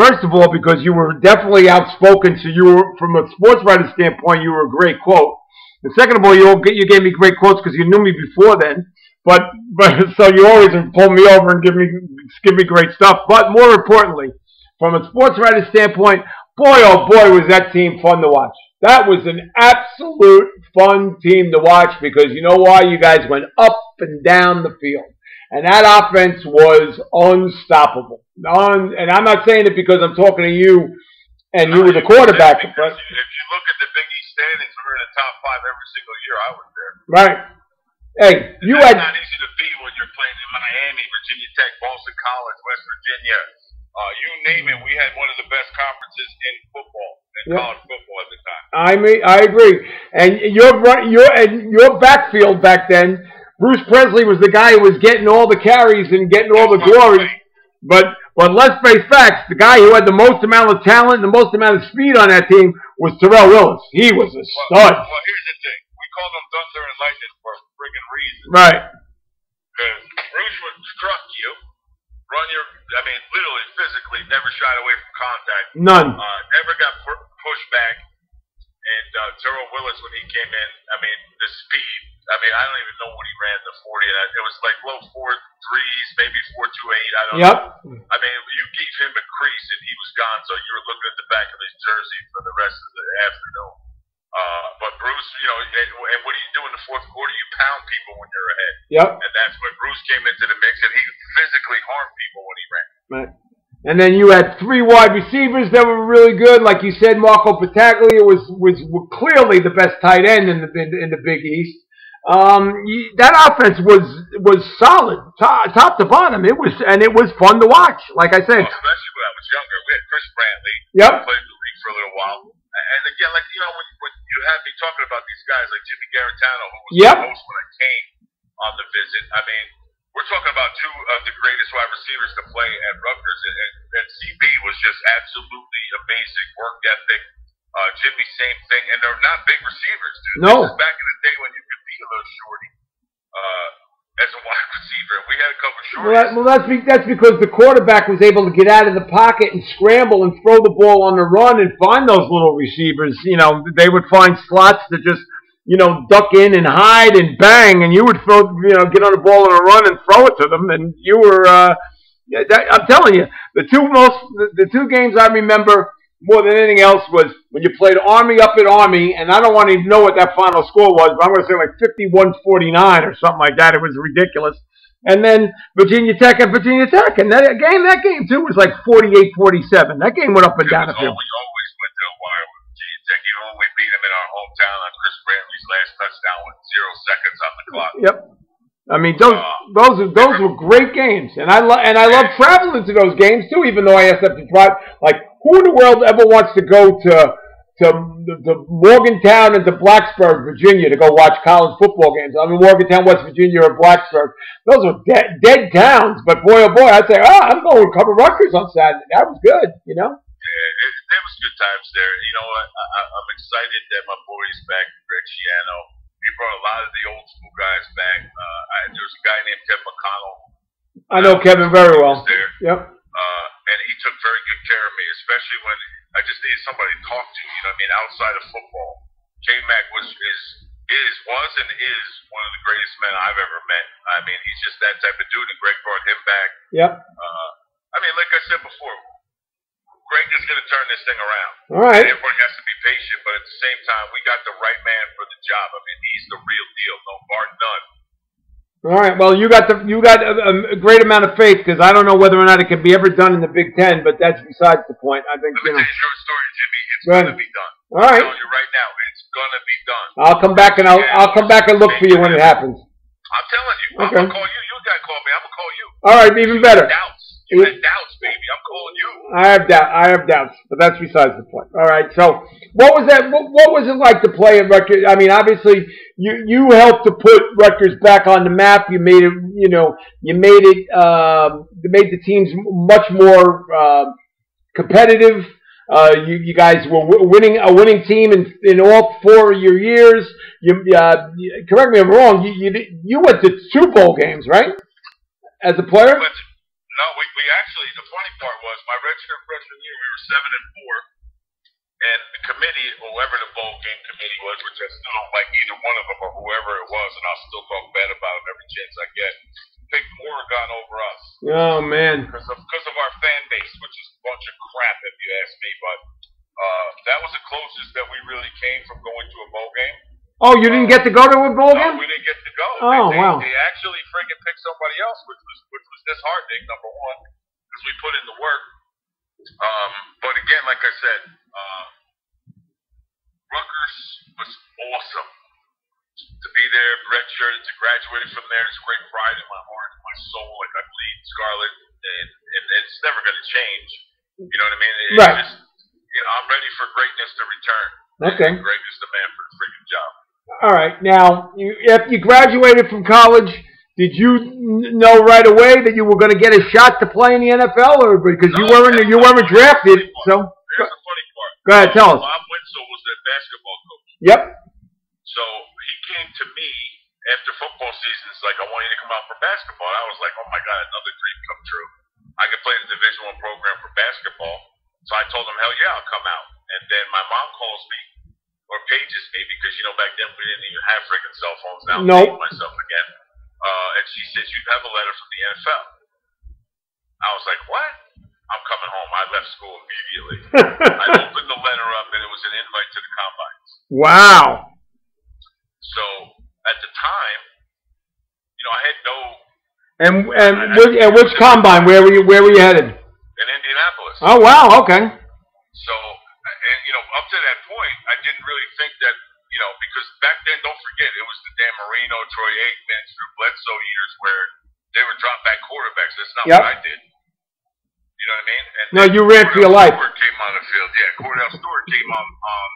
First of all, because you were definitely outspoken, so you were, from a sports writer standpoint, you were a great quote. And second of all, you you gave me great quotes because you knew me before then. But but <laughs> so you always pull me over and give me give me great stuff. But more importantly, from a sports writer standpoint, boy oh boy was that team fun to watch. That was an absolute fun team to watch because you know why? You guys went up and down the field. And that offense was unstoppable. Un, and I'm not saying it because I'm talking to you and you were the quarterback. If you look at the Big East standings, we're in the top five every single year I was there. right. Hey, you That's had not easy to beat when you're playing in Miami, Virginia Tech, Boston College, West Virginia. Uh, you name it, we had one of the best conferences in football, in Yep. college football at the time. I mean, I agree. And your your and your backfield back then, Bruce Presley was the guy who was getting all the carries and getting all the That's glory. point. But but let's face facts: the guy who had the most amount of talent and the most amount of speed on that team was Terrell Willis. He was a stud. well, here's the thing. We call them thunder and lightning for a friggin' reason. Right. Because Bruce would struck you, run your, I mean, literally, physically, never shied away from contact. None. Uh, never got pu- pushed back. And uh, Terrell Willis, when he came in, I mean, the speed. I mean, I don't even know when he ran the 40. And I- it was like low four threes, maybe four two eight. I don't Yep. know. I mean, you gave him a crease and he was gone, so you were looking at the back of his jersey for the rest of the afternoon. Uh, but Bruce, you know, and, and what do you do in the fourth quarter? You pound people when you're ahead. Yep. And that's when Bruce came into the mix, and he physically harmed people when he ran. Right. And then you had three wide receivers that were really good, like you said. Marco Battaglia was was clearly the best tight end in the in, in the Big East. Um, you- that offense was was solid, top, top to bottom. It was and it was fun to watch. Like I said, Especially when I was younger. We had Chris Brantley. Yep. Played the league for a little while. And again, like, you know, when, when you had me talking about these guys like Jimmy Guarantano, who was Yep. the host when I came on the visit, I mean, we're talking about two of the greatest wide receivers to play at Rutgers. And, and, and CB was just absolutely amazing work ethic. Uh, Jimmy, same thing. And they're not big receivers, dude. No. Back in the day when you could be a little shorty uh, as a wide receiver. We had a couple well, shorties. that, well that's that's because the quarterback was able to get out of the pocket and scramble and throw the ball on the run and find those little receivers. You know, they would find slots to just you know duck in and hide and bang, and you would throw you know get on the ball on a run and throw it to them, and you were. Uh, that, I'm telling you, the two most the, the two games I remember more than anything else was when you played Army up at Army, and I don't want to even know what that final score was, but I'm going to say like 51-49 or something like that. It was ridiculous. And then Virginia Tech and Virginia Tech, and that game, that game too was like 48-47. That game went up and down Oh, field. we always went to a wire with Virginia Tech, even when we beat them in our hometown on Chris Brantley's last touchdown with zero seconds on the clock. Yep. I mean, those uh, those are those were great games, and I love and I love traveling to those games too. Even though I have to drive, like who in the world ever wants to go to to, to Morgantown and to Blacksburg, Virginia, to go watch college football games? I mean, Morgantown, West Virginia, or Blacksburg. Those are dead, dead towns. But boy, oh boy, I'd say, oh, I'm going to cover Rutgers on Saturday. That was good, you know. Yeah, it, there was good times there. You know? I, I, I'm excited that my boy's back, Greg Schiano. He brought a lot of the old school guys back. Uh, I, there was a guy named Kevin McConnell I know Kevin very well. there. Yep. uh, and he took very good care of me, especially when I just needed somebody to talk to. You know, what I mean, outside of football, J Mac was is is was and is one of the greatest men I've ever met. I mean, he's just that type of dude, and Greg brought him back. Yep. Uh, I mean, like I said before, Greg is going to turn this thing around. All right. And everyone has to be patient, but at the same time, we got the right man for the job. I mean, he's the real deal, no bar none. All right. Well, you got the you got a, a great amount of faith because I don't know whether or not it can be ever done in the Big Ten, but that's besides the point. I think you know. tell you a short story, Jimmy. It's Go ahead. gonna be done. All right. I'm telling you right now, it's gonna be done. I'll come back and I'll I'll come back and look for you when it happens. I'm telling you. Okay. I'm gonna call you. You gotta call me. I'm gonna call you. All right. Even better. Doubts. You had doubts, baby. I'm calling you. I have doubt. I have doubts, but that's besides the point. All right. So, what was that? What, what was it like to play at Rutgers? I mean, obviously, you you helped to put Rutgers back on the map. You made it. You know, you made it. Um, you made the teams much more uh, competitive. Uh, you, you guys were w- winning a winning team in in all four of your years. You uh, correct me if I'm wrong. You, you you went to two bowl games, right? As a player. But no, we, we actually the funny part was my redshirt freshman year we were seven and four, and the committee, whoever the bowl game committee was, which I still don't like either one of them or whoever it was, and I'll still talk bad about them every chance I get, picked Oregon over us Oh man. because of because of our fan base, which is a bunch of crap if you ask me. But uh, that was the closest that we really came from going to a bowl game. Oh, you didn't get to go to a bowl No, game? we didn't get to go. Oh, they, they, wow. They actually friggin' picked somebody else, which was which was disheartening. Number one, because we put in the work. Um, but again, like I said, uh, Rutgers was awesome to be there, redshirted, to graduate from there. It's great pride in my heart, in my soul. Like I bleed scarlet, and, and it's never going to change. You know what I mean? It's Right. just, you know, I'm ready for greatness to return. Okay. And Greg is the man for the freaking job. All right. Now, you, after you graduated from college, did you know right away that you were going to get a shot to play in the NFL, or because you weren't you weren't drafted? So, Here's the funny part. Go ahead, tell us. Bob Wenzel was their basketball coach. yep. So he came to me after football season. It's like, I want you to come out for basketball. I was like, oh my God, another dream come true. I could play in the Division One program for basketball. So I told him, hell yeah, I'll come out. And then my mom calls me or pages me because, you know, back then we didn't even have freaking cell phones. Now I'm myself again. Uh, and she says, you have a letter from the NFL. I was like, what? I'm coming home. I left school immediately. <laughs> I opened the letter up and it was an invite to the combines. wow. So at the time, you know, I had no And and which, and which combine? Where were you? Where were you headed? in Indianapolis. Oh wow. Okay. So, and you know, up to that point, I didn't really think that, you know, because back then, don't forget, it was the Dan Marino, Troy Aikman, Drew Bledsoe years where they were drop back quarterbacks. That's not Yep. what I did. You know what I mean? And No, you ran for your life. Stewart came on the field. Yeah, Kordell Stewart came on, um,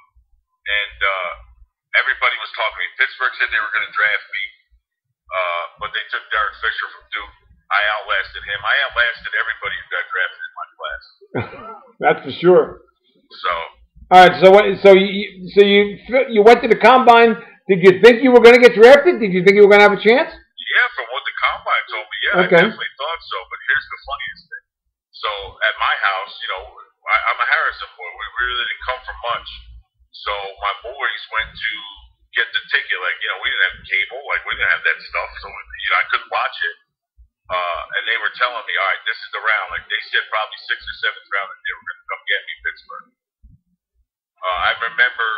and uh, everybody was talking to me. Pittsburgh said they were going to draft me, uh, but they took Derek Fisher from Duke. I outlasted him. I outlasted everybody who got drafted in my class. <laughs> That's for sure. So All right. So what? So you so you you went to the combine. Did you think you were going to get drafted? Did you think you were going to have a chance? Yeah, from what the combine told me, yeah, Okay. I definitely thought so. But here's the funniest thing. So at my house, you know, I, I'm a Harrison boy. We really didn't come from much. So my boys went to get the ticket. Like, you know, we didn't have cable. Like, we didn't have that stuff. So, you know, I couldn't watch it. Uh, and they were telling me, all right, this is the round. Like, they said probably sixth or seventh round that they were going to come get me, Pittsburgh. Uh, I remember,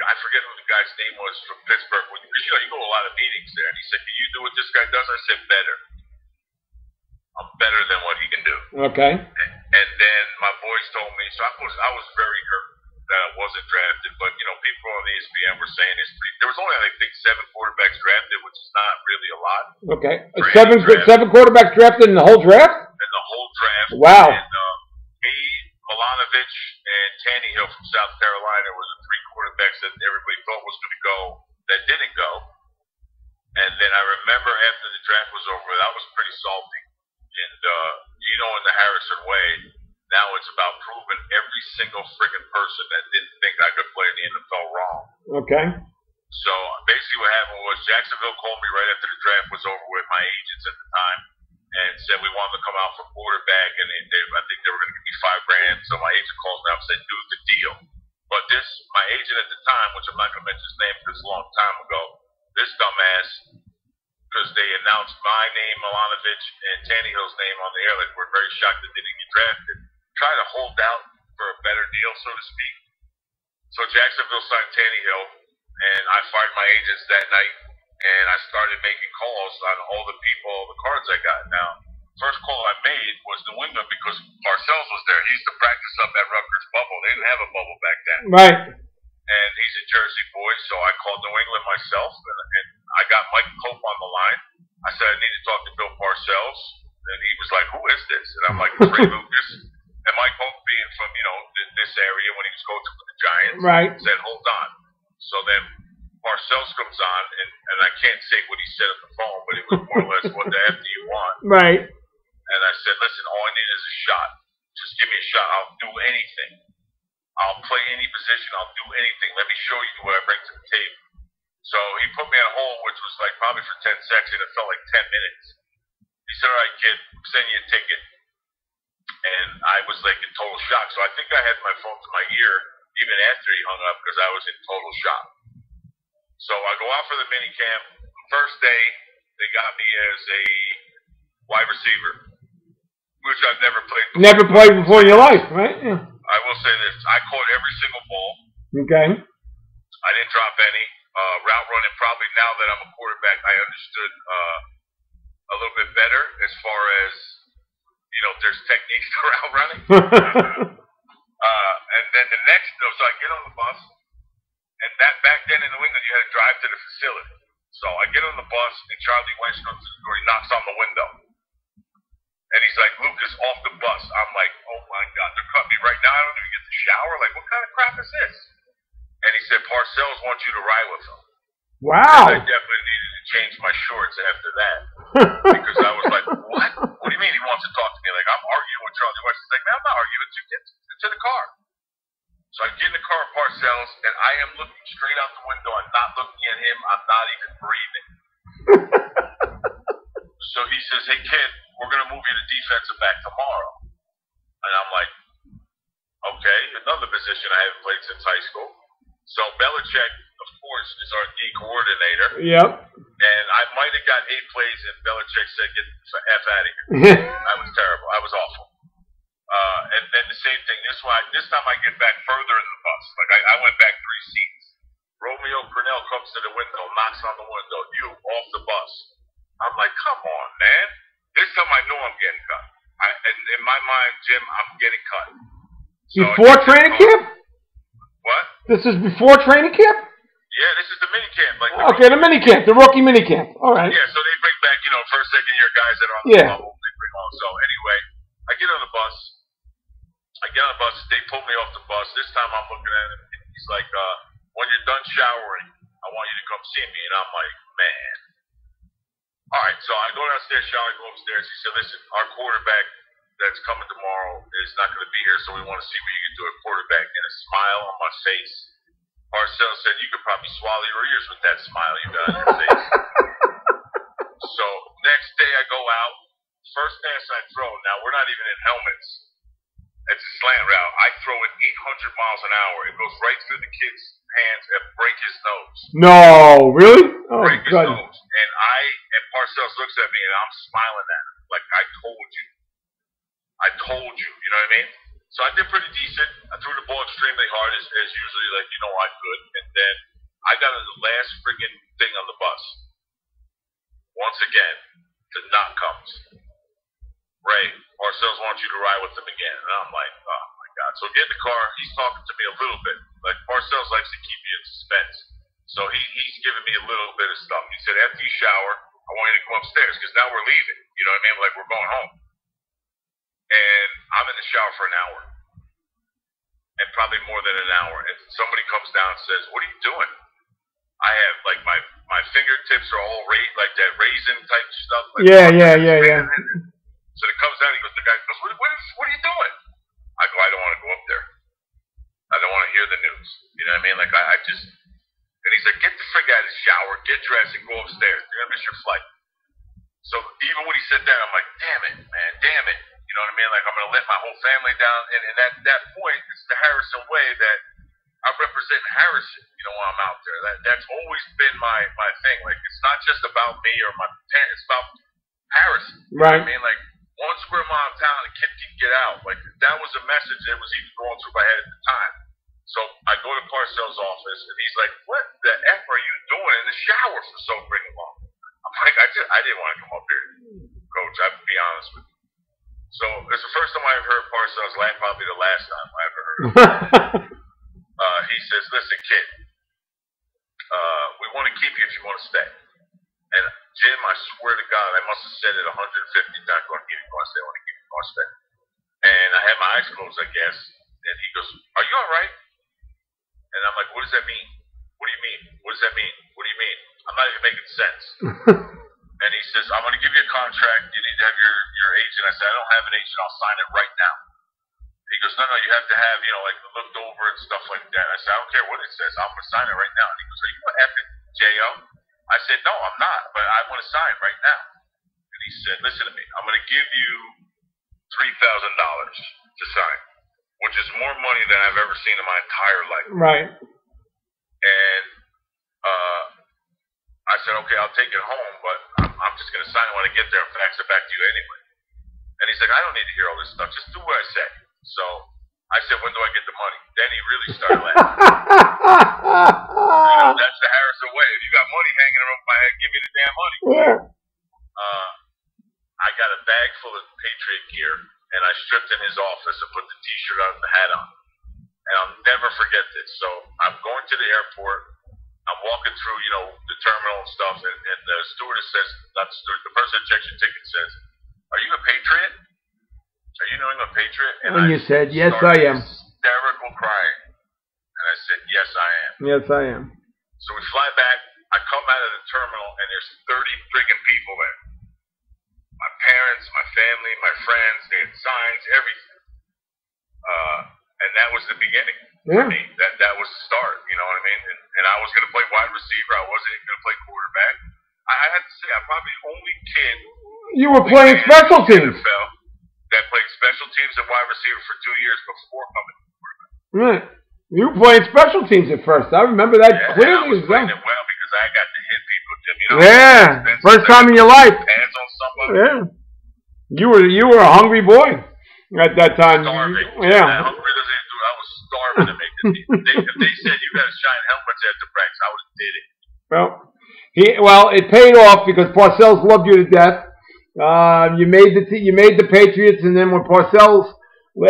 I forget who the guy's name was from Pittsburgh. Because, you know, you go to a lot of meetings there. And he said, can you do what this guy does? I said, better. I'm better than what he can do. Okay. And then my boys told me, so I was I was very hurt that I wasn't drafted. But you know, people on E ESPN were saying it's pretty. There was only I think seven quarterbacks drafted, which is not really a lot Okay. Seven seven quarterbacks drafted in the whole draft. in the whole draft. Wow. And Milanovic, and Taneyhill from South Carolina were the three quarterbacks that everybody thought was going to go that didn't go. And then I remember after the draft was over, that was pretty salty. And uh, you know, in the Harrison way, now it's about proving every single freaking person that didn't think I could play in the NFL wrong. Okay. So basically, what happened was Jacksonville called me right after the draft was over with my agents at the time and said we wanted to come out for quarterback, and they, they, I think they were going to give me five grand. So my agent calls me up and said, "Do the deal." But this, my agent at the time, which I'm not going to mention his name because it's a long time ago, this dumbass, because they announced my name, Milanovic, and Taneyhill's name on the air, like we're very shocked that they didn't get drafted. Try to hold out for a better deal, so to speak. So Jacksonville signed Tannehill, and I fired my agents that night. And I started making calls on all the people, all the cards I got. Now, first call I made was New England because Parcells was there. He used to practice up at Rutgers Bubble. They didn't have a bubble back then. Right. And he's a Jersey boy, so I called New England myself, and, and I got Mike Pope on the line. I said I need to talk to Bill Parcells, and he was like, "Who is this?" And I'm like, "Ray <laughs> Lucas." And Mike Pope, being from you know th- this area when he was coaching for the Giants, Right. said, "Hold on." So then Parcells comes on, and, and I can't say what he said on the phone, but it was more or less, "What the f do you want?" Right. And I said, listen, all I need is a shot. Just give me a shot. I'll do anything. I'll play any position. I'll do anything. Let me show you what I bring to the table. So he put me on hold, which was like probably for 10 seconds. and It felt like 10 minutes. He said, all right, kid, I'm you a ticket. And I was like in total shock. So I think I had my phone to my ear even after he hung up because I was in total shock. So I go out for the mini camp. First day, they got me as a wide receiver, which I've never played before. Never played before in your life, right? Yeah. I will say this: I caught every single ball. Okay. I didn't drop any. Uh, route running, probably now that I'm a quarterback, I understood uh, a little bit better as far as you know. There's techniques <laughs> to route running. <laughs> Uh, and then the next, so I get on the bus, and that back then in New England, you had to drive to the facility. So I get on the bus, and Charlie Wentz comes to the door. He knocks on the window, and he's like, "Lucas, off the bus." I'm like, "Oh my God, they're cutting me right now. I don't even get to shower. Like, what kind of crap is this?" And he said, "Parcells wants you to ride with him." wow. I definitely needed to change my shorts after that <laughs> because I was like, "What? What do you mean he wants to talk to me? Like I'm arguing with Charlie Wentz." He's like, "Man, I'm not arguing. Get to the car." So I get in the car Parcells, and I am looking straight out the window. I'm not looking at him. I'm not even breathing. <laughs> so he says, "Hey kid, we're gonna move you to defensive back tomorrow." And I'm like, "Okay, another position I haven't played since high school." So Belichick, of course, is our D coordinator, Yep. and I might have got eight plays, and Belichick said, "Get the f out of here." <laughs> I was terrible. I was awful. Same thing. This one, this time I get back further in the bus. Like I, I went back three seats. Romeo Crennel comes to the window, knocks on the window. You off the bus. I'm like, come on, man. This time I know I'm getting cut. I, and in my mind, Jim, I'm getting cut. So before training camp? What? This is before training camp? Yeah, this is the mini camp. Like the Okay, the mini camp, the rookie mini camp. All right. Yeah, so they bring back, you know, first, second year guys that are on the Yeah. bubble. They bring on. So anyway, I get on the bus. I get on the bus. They pull me off the bus. This time I'm looking at him. And he's like, uh, when you're done showering, I want you to come see me. And I'm like, man. All right, so I go downstairs, shower, go upstairs. He said, listen, our quarterback that's coming tomorrow is not going to be here, so we want to see what you can do at quarterback. And a smile on my face. Parcells said, you could probably swallow your ears with that smile you got on your face. <laughs> So next day I go out, first pass I throw. Now we're not even in helmets. It's a slant route. I throw it 800 miles an hour. It goes right through the kid's hands and break his nose. No, really? Oh, break his God. nose. And I and Parcells looks at me and I'm smiling at him like I told you. I told you. You know what I mean? So I did pretty decent. I threw the ball extremely hard as, as usually, like you know I could. And then I got the last friggin' thing on the bus. Once again, the knock comes. Ray, Parcells wants you to ride with him again. And I'm like, oh my God. So get in the car. He's talking to me a little bit. Like Parcells likes to keep you in suspense. So he, he's giving me a little bit of stuff. He said, after you shower, I want you to come upstairs because now we're leaving. You know what I mean? Like we're going home. And I'm in the shower for an hour. And probably more than an hour. And somebody comes down and says, What are you doing? I have like my my fingertips are all ra- like that raisin type stuff. Like Yeah, yeah, yeah, yeah. So it comes down. He goes, the guy goes, what, what, is, what are you doing? I go, I don't want to go up there. I don't want to hear the news. You know what I mean? Like I, I just. And he's like, get the frig out of the shower, get dressed, and go upstairs. You're gonna miss your flight. So even when he said that, I'm like, damn it, man, damn it. You know what I mean? Like I'm gonna let my whole family down. And, and at that point, it's the Harrison way that I represent Harrison. You know, when I'm out there. That that's always been my my thing. Like it's not just about me or my parents. It's about Harrison. You know Right. what I mean, like one square mile of town, a kid can get out. Like that was a message that was even going through my head at the time. So I go to Parcells' office, and he's like, "What the f are you doing in the shower for so freaking long?" I'm like, I just I didn't want to come up here, coach. I to be honest with you. So it's the first time I ever heard Parcells laugh, probably the last time I ever heard him. <laughs> uh, he says, listen, kid, uh, we want to keep you if you want to stay. And Jim, I swear to God, I must have said it 150 times, going to keep you, going to stay, want to keep you, going to. And I had my eyes closed, I guess. And he goes, are you all right? And I'm like, what does that mean? What do you mean? What does that mean? What do you mean? I'm not even making sense. <laughs> and he says, I'm going to give you a contract. You need to have your, your agent. I said, I don't have an agent. I'll sign it right now. He goes, no, no, you have to have, you know, like looked over and stuff like that. I said, I don't care what it says. I'm going to sign it right now. And he goes, are you an effing J.O.? I said, no, I'm not, but I want to sign right now. He said, listen to me. I'm going to give you $3,000 to sign, which is more money than I've ever seen in my entire life. right. And uh, I said, okay, I'll take it home, but I'm, I'm just going to sign it when I get there and fax it back to you anyway. And he's like, I don't need to hear all this stuff. Just do what I say. So I said, when do I get the money? Then he really started laughing. <laughs> You know, that's the Harrison way. If you got money hanging over my head, give me the damn money. yeah. Uh, I got a bag full of Patriot gear, and I stripped in his office and put the T-shirt on and the hat on. And I'll never forget this. So I'm going to the airport. I'm walking through, you know, the terminal and stuff, and, and the stewardess says, not the steward, the person that checks your ticket says, "Are you a Patriot? Are you New England Patriot?" And you said, "Yes, I am." Hysterical crying, and I said, "Yes, I am." Yes, I am. So we fly back. I come out of the terminal, and there's 30 friggin' people there. Parents, my family, my friends, they had signs, everything. Uh, and that was the beginning Yeah. for me. That that was the start. You know what I mean? And, and I was going to play wide receiver. I wasn't even going to play quarterback. I, I had to say, I'm probably the only kid You were playing special teams. NFL that played special teams and wide receiver for two years before coming. to quarterback. Right. You were playing special teams at first. I remember that Yeah, and I clearly. was playing well. it well because I got to hit you know, Yeah. First time in your life. Hands on somebody. Yeah. You were you were a hungry boy at that time. starving. Yeah. Hungry doesn't even. I was starving to make the team. If they, if they said you got to shine helmets at the practice, I would have did it. Well, he well it paid off because Parcells loved you to death. Uh, you made the you made the Patriots, and then when Parcells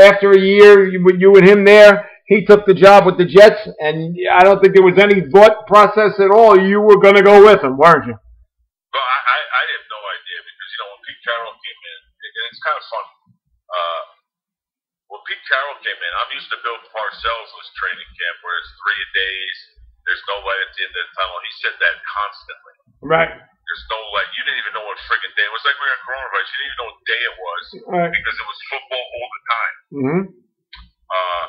after a year you, you and him there, he took the job with the Jets, and I don't think there was any thought process at all. You were going to go with him, weren't you? Well, I, I, I have no idea because you know when Pete Carroll came in, and it's kind of funny. Uh, when Pete Carroll came in, I'm used to Bill Parcells' was training camp where it's three days. There's no light at the end of the tunnel. He said that constantly. Right. There's no light. You didn't even know what friggin' day. It was like we were in coronavirus. You didn't even know what day it was Right. because it was football all the time. hmm Uh,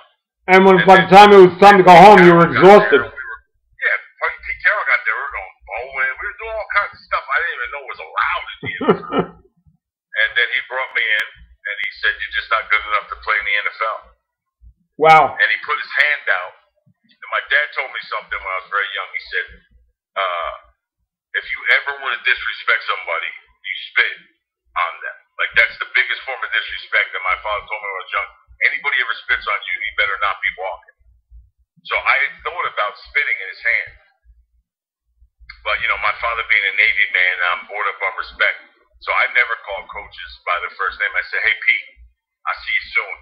And when by the time it was time to go home, you were exhausted. We were, yeah, Frank Pete Carroll got there. We were going bowling. We were doing all kinds of stuff I didn't even know was allowed in the NFL. <laughs> and then he brought me in, and he said, "You're just not good enough to play in the NFL." wow. And he put his hand out. And my dad told me something when I was very young. He said, uh, "If you ever want to disrespect somebody, you spit on them. Like that's the biggest form of disrespect." And my father told me when I was young. Anybody ever spits on you, he better not be walking. So I had thought about spitting in his hand. But, you know, my father being a Navy man, I'm brought up on respect. So I never call coaches by their first name. I say, hey, Pete, I'll see you soon.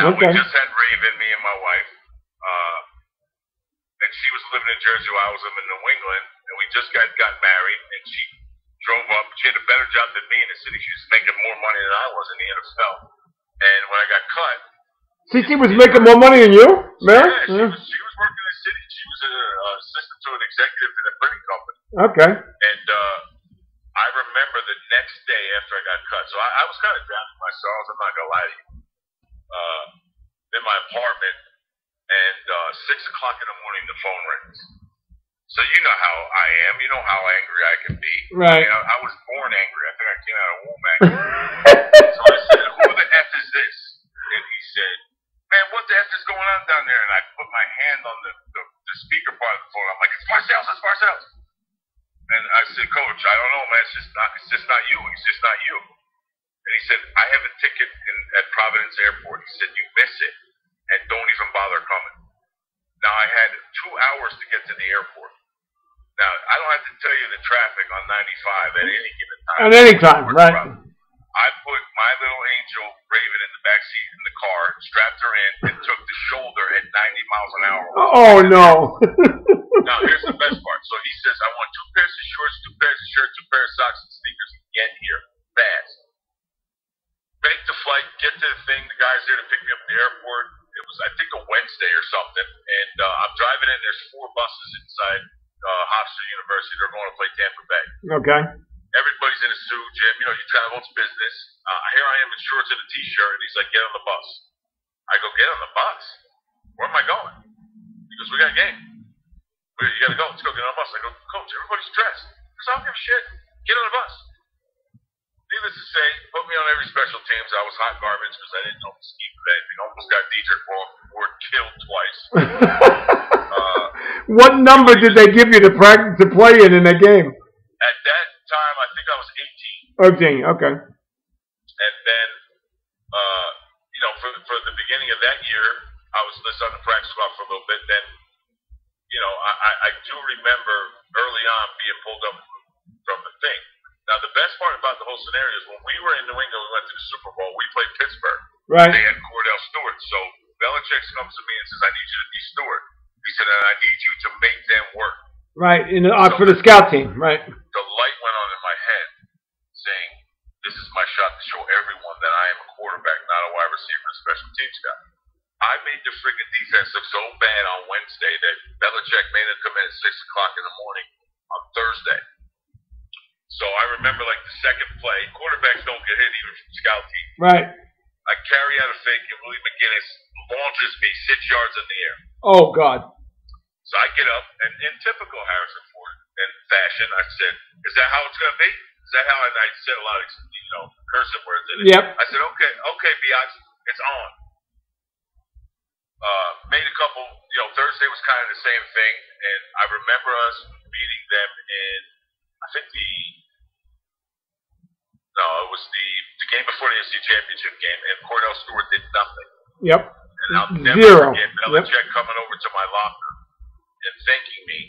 Now, Okay. we just had Raven, me and my wife. Uh, and she was living in Jersey while I was living in New England. And we just got, got married. And she drove up. She had a better job than me in the city. She was making more money than I was in the NFL. And when I got cut, CC was making more money than you, man. yeah, she, Yeah. was, she was working in the city. She was an uh, assistant to an executive in a printing company. Okay. And uh, I remember the next day after I got cut. So I, I was kind of down in my sorrows. I'm not gonna lie to you. Uh, in my apartment, and uh, six o'clock in the morning, the phone rings. So you know how I am. You know how angry I can be. I, Right. mean, I, I was born angry. I think I came out of womb <laughs> angry. So I said, "Who the f is this?" And he said, "Man, what the f is going on down there?" And I put my hand on the, the, the speaker part of the phone. I'm like, "It's Parcells, it's Parcells." And I said, "Coach, I don't know, man. It's just not. It's just not you. It's just not you." And he said, "I have a ticket in, at Providence Airport." He said, "You miss it, and don't even bother coming." Now I had two hours to get to the airport. Now, I don't have to tell you the traffic on 95 at any given time. At any time, right? I put my little angel Raven in the back seat in the car, strapped her in, and took the shoulder at 90 miles an hour. Oh no! now here's the best part. So he says, "I want two pairs of shorts, two pairs of shirts, two pairs of socks, and sneakers. And get here fast. Make the flight, get to the thing. The guy's there to pick me up at the airport. It was, I think, a Wednesday or something. And uh, I'm driving in. There's four buses inside uh, Hofstra University. They're going to play Tampa Bay. Okay. Everybody's in a suit, Jim. You know, you travel, it's business. Uh, here I am in shorts and a t-shirt, and he's like, "Get on the bus." I go, "Get on the bus? Where am I going?" He goes, "We got a game. We, you got to go. Let's go get on the bus." I go, "Coach, everybody's dressed." He goes, "I don't give a shit. Get on the bus." Needless to say, put me on every special teams. I was hot garbage because I didn't know the scheme of anything. Almost got Dedric Ward killed twice. <laughs> uh, what number did they give you to practice to play in in that game? At that time, I think I was 18. 18, okay. And then, uh, you know, for, for the beginning of that year, I was listed on the practice squad for a little bit. Then, you know, I, I, I do remember early on being pulled up from the thing. Now, the best part about the whole scenario is when we were in New England, we went to the Super Bowl, we played Pittsburgh. Right. They had Kordell Stewart. So Belichick comes to me and says, I need you to be Stewart. He said, and I need you to make them work. Right, in the, uh, so for the scout team, right. The light went on in my head saying, this is my shot to show everyone that I am a quarterback, not a wide receiver and special teams guy. I made the freaking defense look so bad on Wednesday that Belichick made it come in at 6 o'clock in the morning on Thursday. So I remember like the second play, quarterbacks don't get hit even from scout team. Right. I carry out a fake and Willie McGinest launches me six yards in the air. Oh God. So I get up and in typical Harrison Ford fashion, I said, Is that how it's gonna be? Is that how and I said a lot of you know, cursive words in it. Yep. I said, Okay, okay, Biatch, it's on. Uh, made a couple you know, Thursday was kind of the same thing and I remember us beating them in I think the no, it was the, the game before the NC championship game, and Kordell Stewart did nothing. Yep. And I'll never Zero. forget Belichick yep. coming over to my locker and thanking me.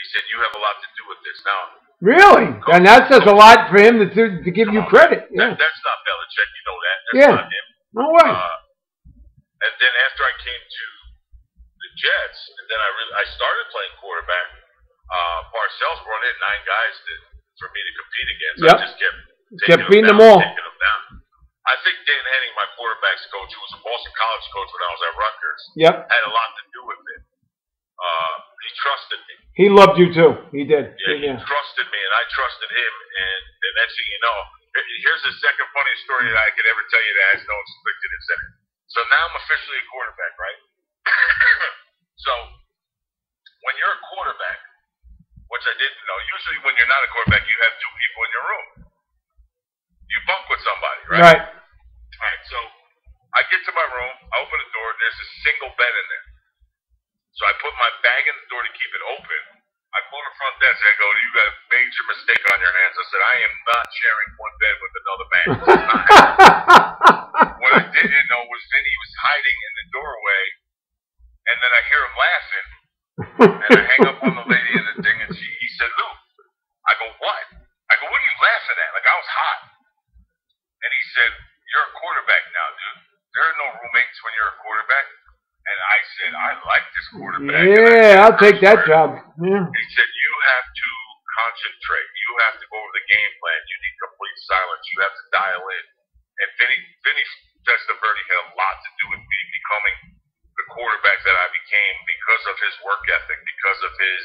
He said, "You have a lot to do with this." Now, really, and that says a lot for him to to, to give you on. credit. Yeah. That, that's not Belichick. You know that. That's yeah. not him. No way. Uh, and then after I came to the Jets, and then I really I started playing quarterback. Uh, Parcells brought in nine guys to, for me to compete against. Yep. I just kept kept beating them, down, all. Taking them down. I think Dan Henning, my quarterbacks coach, who was a Boston College coach when I was at Rutgers, yep. had a lot to do with it. Uh, he trusted me. He loved you too. He did. Yeah, he yeah. trusted me, and I trusted him. And the next thing you know, here's the second funniest story that I could ever tell you that has no in it. So now I'm officially a quarterback, right? <coughs> so when you're a quarterback, which I didn't know, usually when you're not a quarterback, you have two people in your room. You bunk with somebody, right? Right. All right. So I get to my room, I open the door, there's a single bed in there. So I put my bag in the door to keep it open. I call the front desk. And I go, "You got a major mistake on your hands." I said, "I am not sharing one bed with another man." <laughs> what I didn't know was Vinny was hiding in the doorway, and then I hear him laughing, and I hang up on the lady in the thing, and she he said, "Lou," I go, "What?" I go, "What are you laughing at?" Like I was hot, and he said, "You're a quarterback now, dude. There are no roommates when you're a quarterback." And I said, I like this quarterback. Yeah, I'll take that job. Yeah. He said, you have to concentrate. You have to go over the game plan. You need complete silence. You have to dial in. And Vinny, Vinny Testaverde had a lot to do with me becoming the quarterback that I became because of his work ethic, because of his,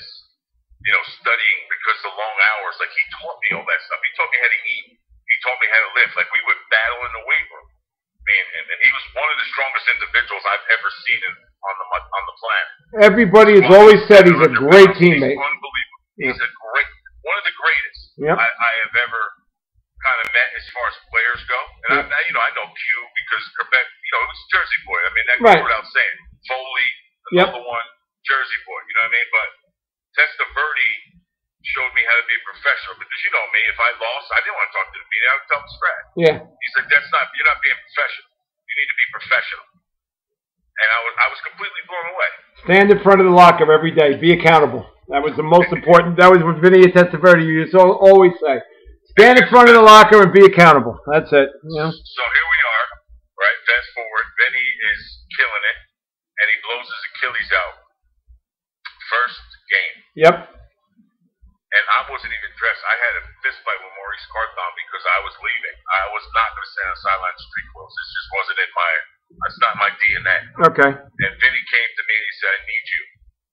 you know, studying, because of the long hours. Like he taught me all that stuff. He taught me how to eat. He taught me how to lift. Like we would battle in the weight room me and him, and he was one of the strongest individuals I've ever seen in, on the on the planet. Everybody has always said he's a great teammate. He's unbelievable. He's a great, one of the greatest yep. I, I have ever kind of met as far as players go. And yep. I, you know, I know Q because Quebec, you know, it was Jersey boy. I mean, that goes right. without saying. Foley, yep. one, Jersey boy. You know what I mean? But Testaverde showed me how to be a professional. Because you know me, if I lost, I didn't want to talk to the media. I would tell them scratch. Yeah. He's like, that's not, you're not being professional. You need to be professional. And I was, I was completely blown away. Stand in front of the locker every day. Be accountable. That was the most <laughs> important. That was what Vinny Testaverde used to always say. Stand in front of the locker and be accountable. That's it. You know? So here we are, right? Fast forward. Vinny is killing it, and he blows his Achilles out. First game. Yep. And I wasn't even dressed. I had a fist fight with Maurice Carthon because I was leaving. I was not going to stand on sideline street clothes. This just wasn't in my. That's not my DNA. Okay. And Vinny came to me and he said, "I need you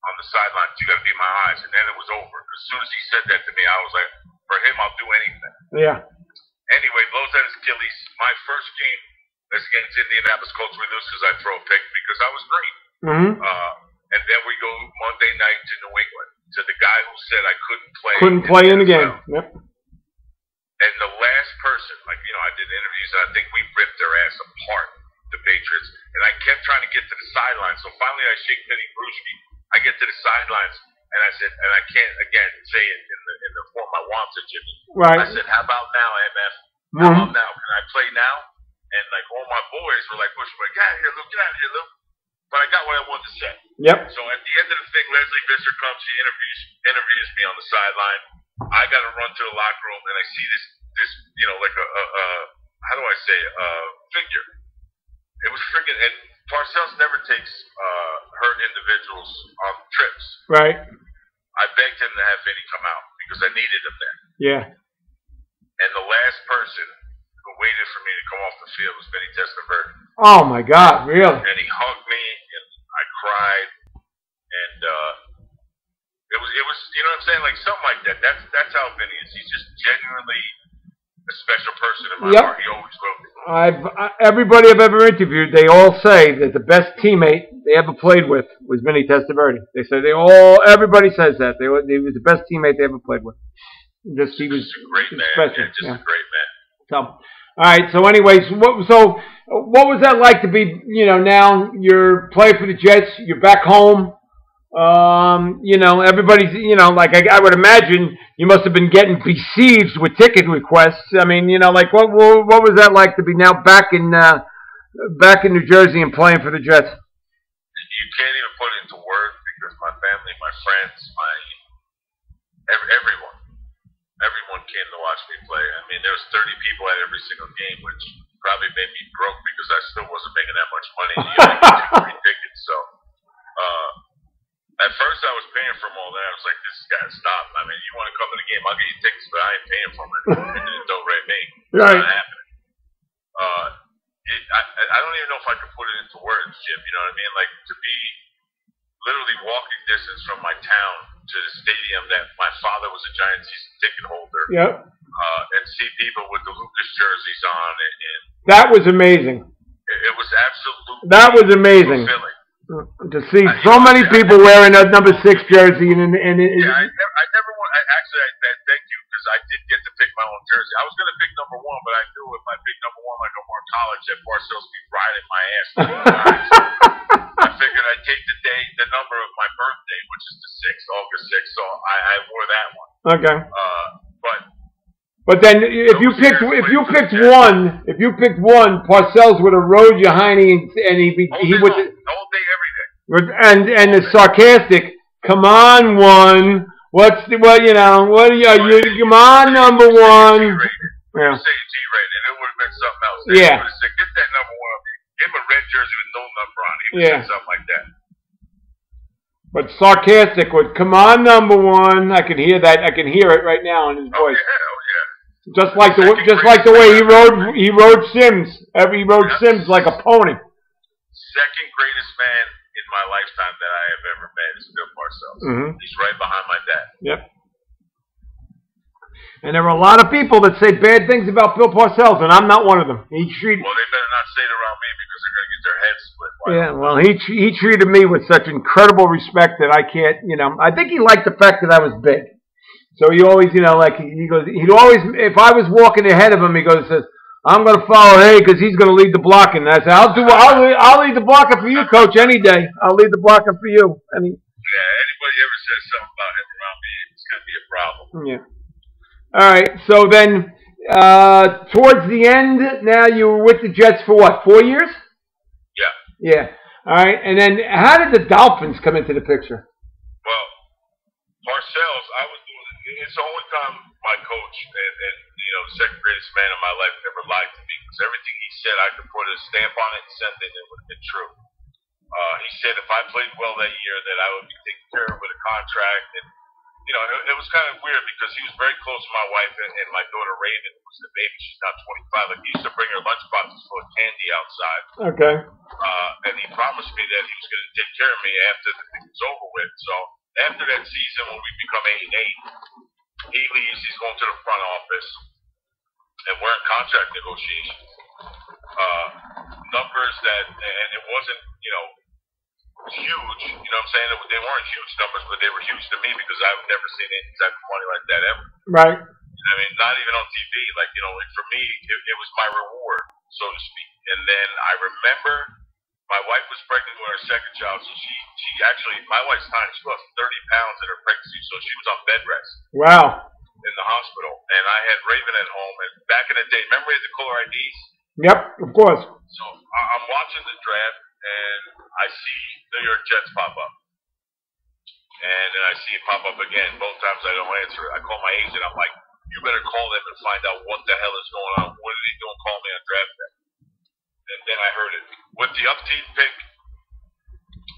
on the sidelines. You got to be my eyes." And then it was over. As soon as he said that to me, I was like, "For him, I'll do anything." Yeah. Anyway, blows out his Achilles. My first game is against Indianapolis Colts. We lose because I throw a pick because I was great. Mm-hmm. Uh, and then we go Monday night to New England to the guy who said I couldn't play. Couldn't play in the game. Yep. And the last person, like you know, I did interviews. and I think we ripped their ass apart, the Patriots. And I kept trying to get to the sidelines. So finally, I shake Vinny Bruschi. I get to the sidelines, and I said, and I can't again say it in the in the form I want to, Jimmy. Right. I said, how about now, MF? How Mhm. about now? Can I play now? And like all my boys were like pushing me, get out of here, Luke, get out of here, Luke. But I got what I wanted to say. Yep. So at the end of the thing, Lesley Visser comes, she interviews interviews me on the sideline. I got to run to the locker room, and I see this this you know like a, a, a how do I say a figure. It was freaking and Parcells never takes uh, hurt individuals on trips. Right. I begged him to have Vinny come out because I needed him there. Yeah. And the last person who waited for me to come off the field was Vinny Testaverde. Oh my God. Really. and he hugged me and I cried and uh it was it was you know what I'm saying like something like that that's that's how Vinny is he's just genuinely a special person in my Yep. heart he always will be I've I, everybody I've ever interviewed, they all say that the best teammate they ever played with was Vinny Testaverde. They say they all everybody says that they he was the best teammate they ever played with. Just he was just a great man special. yeah, just yeah. a great man So, all right. So, anyways, what so what was that like to be? You know, now you're playing for the Jets. You're back home. Um, you know, everybody's. You know, like I, I would imagine you must have been getting besieged with ticket requests. I mean, you know, like what what, what was that like to be now back in uh, back in New Jersey and playing for the Jets? you can't even put it into words because my family my friends my every, everyone everyone came to watch me play I mean there was 30 people at every single game which probably made me broke because I still wasn't making that much money you only get two free tickets so uh at first I was paying for all that I was like this has got to stop I mean you want to come to the game I'll get you tickets but I ain't paying for it. and then don't rate me <laughs> it's Right. not happening uh it, I, I I don't even know if I can put it into words, Jim. You know what I mean? Like to be literally walking distance from my town to the stadium that my father was a giant season ticket holder, Yep. uh, and see people with the Lucas jerseys on, and, and That was amazing. it, it was absolutely That was amazing fulfilling. To see so many <laughs> people wearing a number six jersey and and, and it, Yeah, I never, I never want. I, actually, I, I thank you because I did get to pick my own jersey. I was going to pick number one, but I knew if I picked number one, like I'm more college, that Parcells be riding my ass. <laughs> I figured I'd take the day, the number of my birthday, which is the sixth, August sixth. So I, I wore that one. okay. Uh, but But then, if you picked if you picked one, if you picked one, Parcells would have rode your hiney and, and he be, he would all day, every day. and and the sarcastic, come on one, what's the what you know what are you, are you come on number one, yeah, Say G rated, it would have been something else. Yeah. They would have said, get that number one. Give him a red jersey with no number on it. He would Yeah. something like that. but sarcastic would come on number one. I can hear that. I can hear it right now in his Oh voice. yeah, oh yeah. Just like the just like the way he rode he rode Simms. Every he rode Simms like a pony. second greatest man in my lifetime that I have ever met is Bill Parcells. Mhm. He's right behind my dad. Yep. And there are a lot of people that say bad things about Bill Parcells, and I'm not one of them. He treated Well, they better not say it around me because they're going to get their heads split. Why yeah, well, he he treated me with such incredible respect that I can't, you know. I think he liked the fact that I was big. So he always, you know, like he he goes, he'd always, if I was walking ahead of him, he goes, says, "I'm going to follow Hay because he's going to lead the blocking." And I said, "I'll do, I'll lead, I'll lead the blocking for you, Coach, any day. I'll lead the blocking for you." And he, Yeah, anybody ever says something about him around me, it's going to be a problem. Yeah. All right. So then, uh, towards the end, now you were with the Jets for what? Four years? Yeah. Yeah. All right. And then, how did the Dolphins come into the picture? Well, it's the only time my coach and, and you know the second greatest man in my life ever lied to me because everything he said I could put a stamp on it and send it, and it would have been true. Uh, he said if I played well that year, that I would be taken care of with a contract, and you know it, it was kind of weird because he was very close to my wife and, and my daughter Raven, who was the baby. She's now 25. Like he used to bring her lunch boxes full of candy outside. Okay. Uh, and he promised me that he was going to take care of me after the thing was over with. So after that season, when we become eight and eight, he leaves. He's going to the front office, and we're in contract negotiations. Uh, numbers that, and it wasn't, you know, huge. You know what I'm saying? They weren't huge numbers, but they were huge to me because I've never seen any type of money like that ever. Right. I mean, not even on TV. Like, you know, like for me, it, it was my reward, so to speak. And then I remember my wife was pregnant with her second child, so she, she actually, my wife's tiny. She lost 30 pounds in her pregnancy, so she was on bed rest Wow. in the hospital. And I had Raven at home. And back in the day, remember we had the caller IDs? Yep. Of course. So I- I'm watching the draft, and I see New York Jets pop up. And then I see it pop up again. Both times I don't answer it. I call my agent. I'm like, you better call them and find out what the hell is going on. What are they doing? Call me on draft day. And then I heard it. With the upteam pick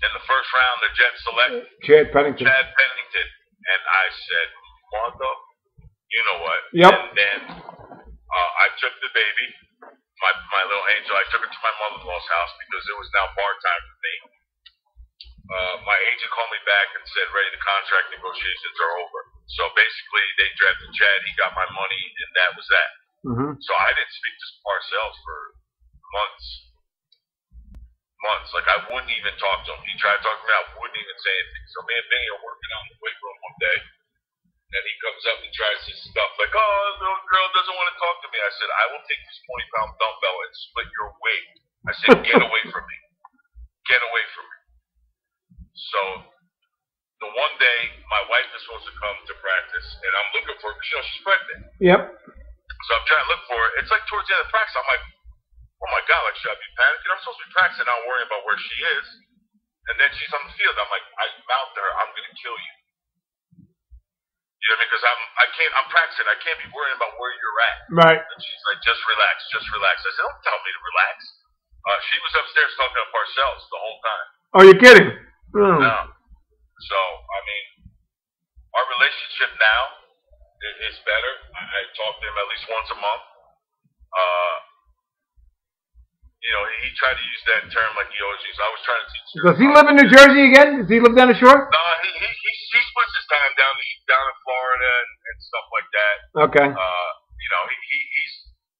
in the first round, the Jets select Chad Pennington. Chad Pennington. And I said, Martha, you know what? Yep. And then uh, I took the baby, my, my little angel, I took her to my mother-in-law's house because it was now bar time for me. Uh, my agent called me back and said, Ray, the contract negotiations are over. So basically, they drafted Chad, he got my money, and that was that. Mm-hmm. So I didn't speak to Parcells for months. Months. Like, I wouldn't even talk to him. He tried to talk to me, I wouldn't even say anything. So me and Benny are working out in the weight room one day, and he comes up and tries his stuff, like, oh, the little girl doesn't want to talk to me. I said, I will take this 20 pound dumbbell and split your weight. I said, <laughs> get away from me. Get away from me. So, the one day, my wife is supposed to come to practice, and I'm looking for her, you know, she's pregnant. Yep. So I'm trying to look for her. It's like towards the end of practice, I'm like, oh my god, like should I be panicking? I'm supposed to be practicing, not worrying about where she is. And then she's on the field. I'm like, I mouth her, I'm gonna kill you. You know what I mean? Because I'm, I can't, I'm practicing. I can't be worrying about where you're at. Right. And she's like, just relax, just relax. I said, don't tell me to relax. Uh, she was upstairs talking to Parcells the whole time. Oh, you're kidding. Hmm. No. So, I mean, our relationship now is, is better. I, I talk to him at least once a month. Uh, you know, he, tried to use that term like he always uses. I was trying to teach. Does he live in New Jersey again? Does he live down the shore? No, he, he, he, he splits his time down the, down in Florida and, and stuff like that. Okay. Uh, you know, he, he he's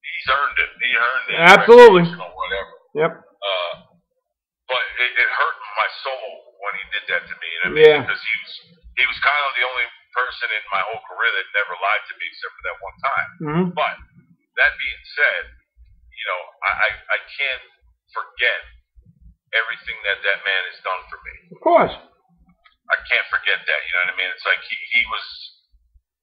he's earned it. He earned it. Absolutely. Or whatever. Yep. Uh, but it, it hurt my soul when he did that to me. You know what I mean? Yeah. Because he was he was kind of the only person in my whole career that never lied to me except for that one time. hmm But that being said, you know, I I, I can't forget everything that that man has done for me. Of course. I can't forget that. You know what I mean? It's like he he was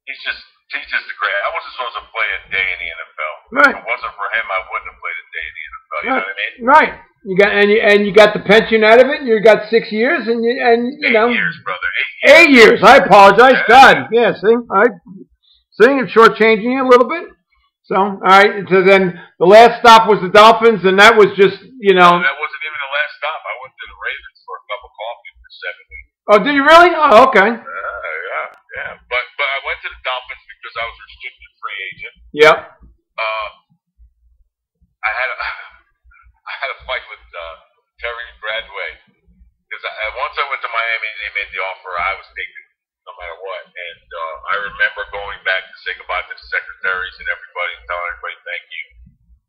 he's just he's just a great. I wasn't supposed to play a day in the NFL. Right. If it wasn't for him, I wouldn't have played a day in the NFL. You know what I mean? Right. You got and you and you got the pension out of it. You got six years, and you and you Eight know years, brother. Eight years. eight years. I apologize. Yeah. God, yeah. See, I see. I'm shortchanging you a little bit. So, all right. So then the last stop was the Dolphins, and that was just you No, know. that wasn't even the last stop. I went to the Ravens for a cup of coffee for seven weeks. Oh, did you really? Oh, okay. Uh, yeah, yeah. But but I went to the Dolphins because I was restricted free agent. Yep. Uh, I had a <laughs> I had a fight with uh, Terry Bradway because once I went to Miami and they made the offer, I was taking no matter what. And uh, I remember going back to say goodbye to the secretaries and everybody, and telling everybody thank you.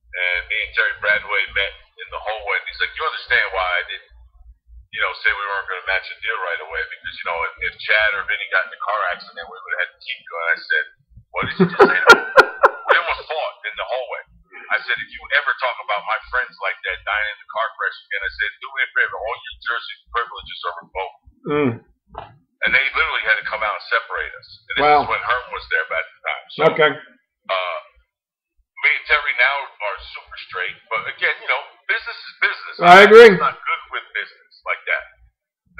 And me and Terry Bradway met in the hallway, and he's like, "You understand why I didn't, you know, say we weren't going to match the deal right away? Because you know, if, if Chad or Vinny got in a car accident, we would have had to keep you." And I said, "What did you just say?" we <laughs> almost fought in the hallway. I said, if you ever talk about my friends like that dying in the car crash again, I said, do me a favor, all your Jersey privileges are revoked. Mm. And they literally had to come out and separate us. And this Wow. is when Herm was there back at the time. So, Okay. uh, me and Terry now are super straight. But again, you know, business is business. I agree. I'm not good with business like that.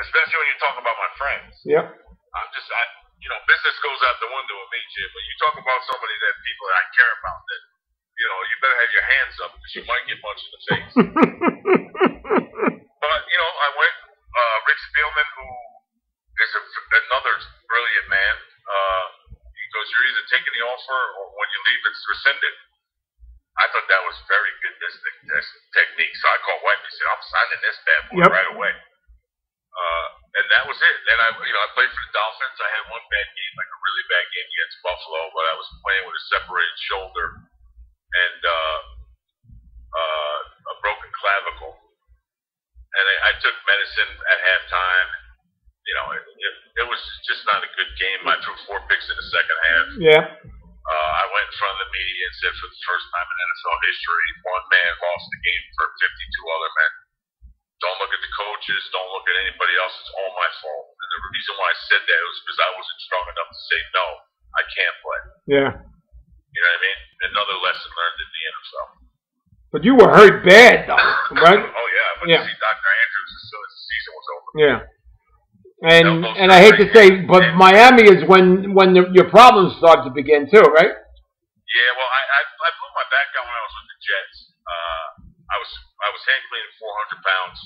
Especially when you're talking about my friends. Yep. I'm just, I, you know, business goes out the window with me, Jim. When you talk about somebody that people that I care about, that you know, you better have your hands up because you might get punched in the face. <laughs> but you know, I went. Uh, Rick Spielman, who is another brilliant man, uh, he goes, "You're either taking the offer or when you leave, it's rescinded." I thought that was very good business technique. So I called White and said, "I'm signing this bad boy Yep. right away." Uh, and that was it. Then I, you know, I played for the Dolphins. I had one bad game, like a really bad game against Buffalo, but I was playing with a separated shoulder and uh, uh, a broken clavicle. And I, I took medicine at halftime. You know, it, it, it was just not a good game. I threw four picks in the second half. Yeah. Uh, I went in front of the media and said, for the first time in NFL history, one man lost the game for 52 other men. Don't look at the coaches. Don't look at anybody else. It's all my fault. And the reason why I said that was because I wasn't strong enough to say, no, I can't play. Yeah. You know what I mean? Another lesson learned in the NFL. But you were hurt bad though, right? <laughs> Oh, yeah. I went Yeah. see Dr. Andrews as soon as the season was over. Yeah. And and I hate to say, but Miami is when when the, your problems start to begin too, right? Yeah, well, I, I, I blew my back out when I was with the Jets. Uh, I was I was hang cleaning 400 pounds.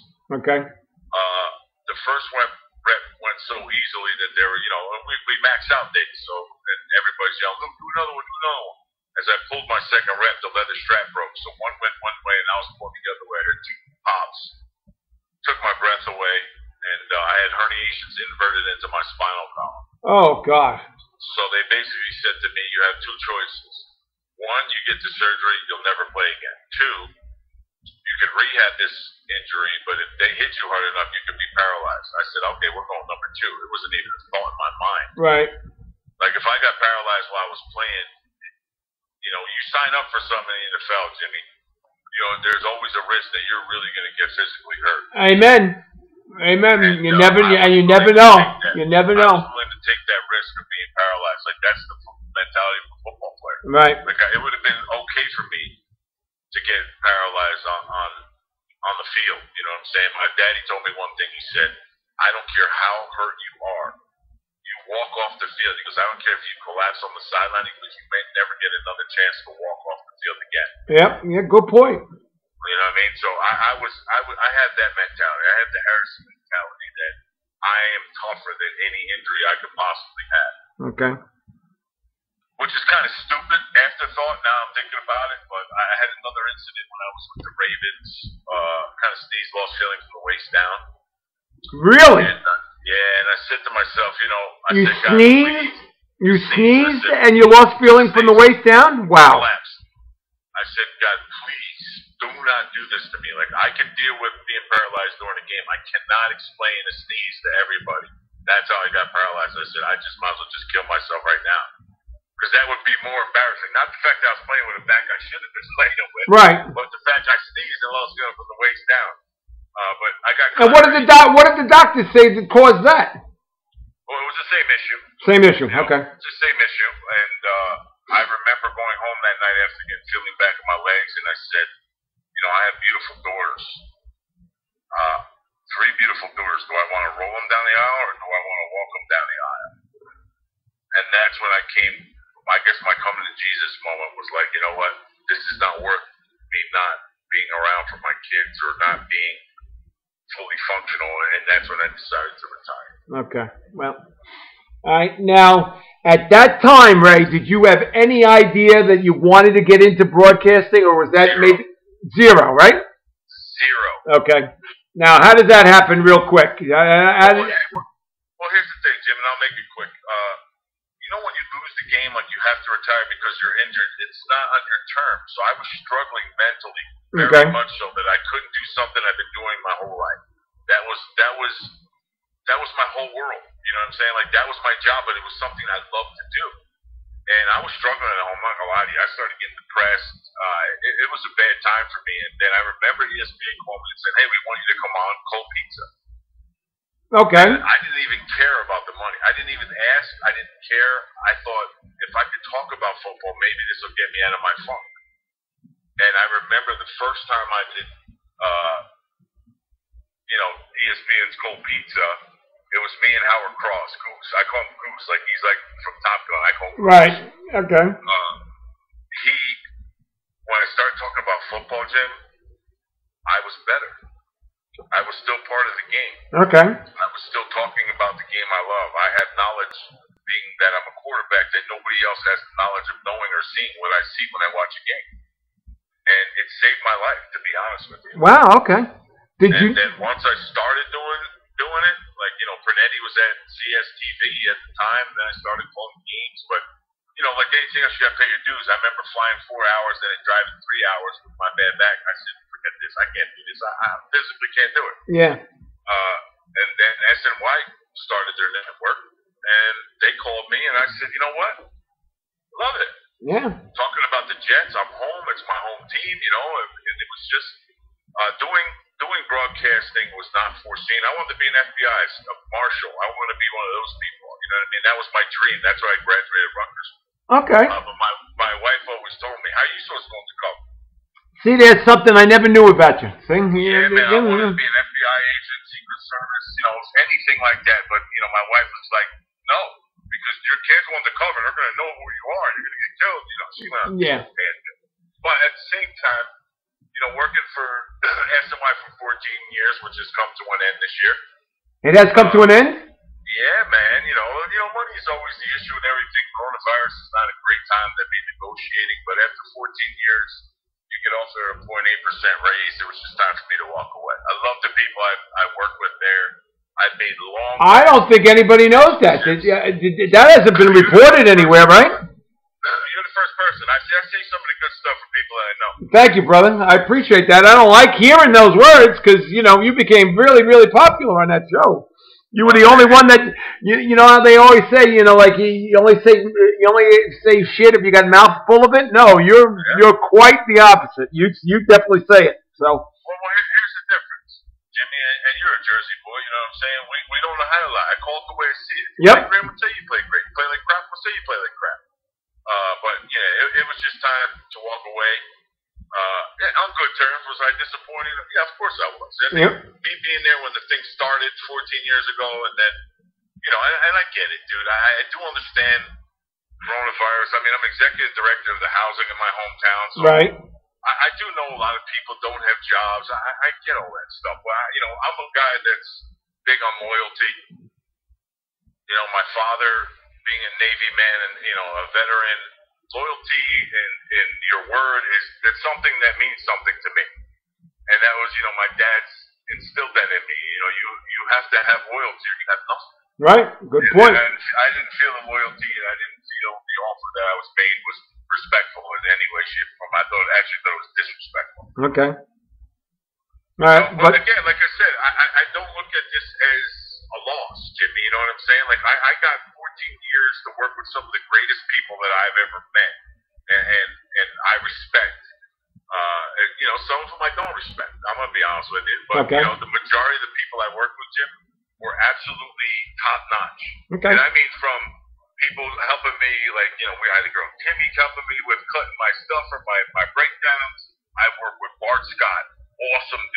Okay. Uh, the first rep, rep went so easily that they were, you know, we, we maxed out days, so and everybody's yelling, "Look, do another one, do another one." As I pulled my second rep, the leather strap broke, so one went one way and I was pulling the other way. Were two pops. Took my breath away, and uh, I had herniations inverted into my spinal column. Oh God. So they basically said to me, "You have two choices. One, you get the surgery, you'll never play again. Two, you can rehab this injury, but if they hit you hard enough, you could be paralyzed." I said, "Okay, we're going number two. It wasn't even a thought in my mind. Right. Like if I got paralyzed while I was playing, you know, you sign up for something in the NFL, Jimmy. You know, there's always a risk that you're really going to get physically hurt. Amen. Amen. And, You uh, never and was you never know. You never know. willing to take that risk of being paralyzed. Like that's the mentality of a football player. Right. Like I, it would have been okay for me to get paralyzed on on on the field. You know what I'm saying? My daddy told me one thing. He said, "I don't care how hurt you are, you walk off the field." He goes, "I don't care if you collapse on the sideline because you may never get another chance to walk off the field again." Yep. Yeah. Good point. You know what I mean? So I, I was I was I had that mentality. I had the Harrison mentality that I am tougher than any injury I could possibly have. Okay. which is kind of stupid afterthought. Now I'm thinking about it, but I I had another incident when I was with the Ravens. Uh, kind of sneezed, lost feeling from the waist down, Really? and uh, yeah, and I said to myself, you know, I You said, God, sneezed? You Sneezed, listen. and you lost feeling from the waist down? Wow. collapsed. I said, God, please do not do this to me. Like I can deal with being paralyzed during a game. I cannot explain a sneeze to everybody. That's how I got paralyzed. I said, I just might as well just kill myself right now. Because that would be more embarrassing. Not the fact that I was playing with a back I should have been <laughs> playing with. Right. But the fact I sneezed and lost feeling from the waist down. Uh, but I got. And what did the doc what did the doctor say that caused that? Well, it was the same issue. Same issue. You know, Okay. It's the same issue. And uh, I remember going home that night after getting feeling back in my legs, and I said, you know, I have beautiful daughters. Uh, three beautiful daughters. Do I want to roll them down the aisle, or do I want to walk them down the aisle? And that's when I came. I guess my coming to Jesus moment was like, you know what? This is not worth me not being around for my kids or not being fully functional, and that's when I decided to retire. Okay. Well. All right. Now, at that time, Ray, did you have any idea that you wanted to get into broadcasting, or was that Zero. maybe zero? Right. Zero. Okay. Now, how does that happen, real quick? Uh, Well, did- well, here's the thing, Jim, and I'll make it quick. Uh, you know, when you lose the game, like you have to retire because you're injured, it's not on your terms. So I was struggling mentally, very Okay. much so that I couldn't do something I've been doing my whole life. That was that was that was my whole world. You know what I'm saying? Like that was my job, but it was something I loved to do. And I was struggling at home. I'm not gonna lie to you. I started getting depressed. Uh, it, it was a bad time for me. And then I remember ESPN called me and said, "Hey, we want you to come on cold pizza." okay. I didn't even care about the money. I didn't even ask. I didn't care. I thought if I could talk about football, maybe this will get me out of my funk. And I remember the first time I did, uh, you know, ESPN's Cold Pizza. It was me and Howard Cross, Goose. I call him Goose, like he's like from Top Gun. I call him Goose. Right. Okay. Uh, he, when I started talking about football, Jim, I was better. I was still part of the game. Okay. I was still talking about the game I love. I had knowledge, being that I'm a quarterback, that nobody else has the knowledge of knowing or seeing what I see when I watch a game. And it saved my life, to be honest with you. Wow. Okay. Did and you? then once I started doing doing it, like you know, Pernetti was at CSTV at the time, and then I started calling games. But you know, like anything else, you got to pay your dues. I remember flying four hours and then driving three hours with my bad back. I said, "Forget this. I can't do this. I, I physically can't do it." Yeah. Uh, and then SNY started their network, and they called me, and I said, "You know what? Love it." Yeah. talking about the Jets. I'm home. It's my home team, you know, and, and it was just uh, doing doing broadcasting was not foreseen. I wanted to be an FBI a marshal. I wanted to be one of those people. You know what I mean? That was my dream. That's why I graduated Rutgers. Okay. Uh, but my my wife always told me, "How are you supposed to cover?" See, there's something I never knew about you. See? Yeah, man, I wanted to be an FBI agent, Secret Service, you know, anything like that. But you know, my wife was like, "No." Because your kids go undercover, they're going to know who you are, and you're going to get killed. You know, she went Yeah. tangent. But at the same time, you know, working for <clears throat> SNY for 14 years, which has come to an end this year. It has come to an end. Yeah, man. You know, you know, money is always the issue and everything. Coronavirus is not a great time to be negotiating, but after 14 years, you get offered a 0.8 percent raise. It was just time for me to walk away. I love the people I I work with there. I've made long. I don't think anybody knows that. Yeah, that hasn't been reported anywhere, right? <laughs> You're the first person. I say, I say some of the good stuff for people that I know. Thank you, brother. I appreciate that. I don't like hearing those words because you know you became really, really popular on that show. You were the only one that you you know how they always say you know like you, you only say you only say shit if you got a mouth full of it. No, you're you're quite the opposite. You you definitely say it. So Well, well here, here's the difference, Jimmy, and, and you're a Jersey know what I'm saying? We we don't know how to lie. I call it the way I see it. Yep. play great, we'll say you play great. You play like crap, we'll say you play like crap. Uh, but yeah, it, it was just time to walk away. Uh, yeah, on good terms. Was I disappointed? Yeah, of course I was. And Yep. me being there when the thing started 14 years ago, and then you know, and, and I get it, dude. I, I do understand coronavirus. I mean, I'm executive director of the housing in my hometown, so right, I, I do know a lot of people don't have jobs. I, I get all that stuff. But I, you know, I'm a guy that's big on loyalty. You know, my father being a Navy man and you know a veteran, loyalty and, and your word is that's something that means something to me. And that was, you know, my dad's instilled that in me. You know, you you have to have loyalty or you have nothing. right. Good And- point. And I, I didn't feel the loyalty, and I didn't feel the offer that I was made was respectful in any way, shape, or form. I thought actually thought it was disrespectful. Okay. Right, but, but again, like I said, I, I, I don't look at this as a loss, Jimmy. You know what I'm saying? Like I, I got 14 years to work with some of the greatest people that I've ever met, and and, and I respect. Uh, and, you know, some of them I don't respect. I'm gonna be honest with you, but Okay. you know, the majority of the people I work with, Jim, were absolutely top notch. okay. And I mean from people helping me, like, you know, we had a girl, Timmy helping me with cutting my stuff or my, my breakdowns. I've worked with Bart Scott, awesome dude. I've worked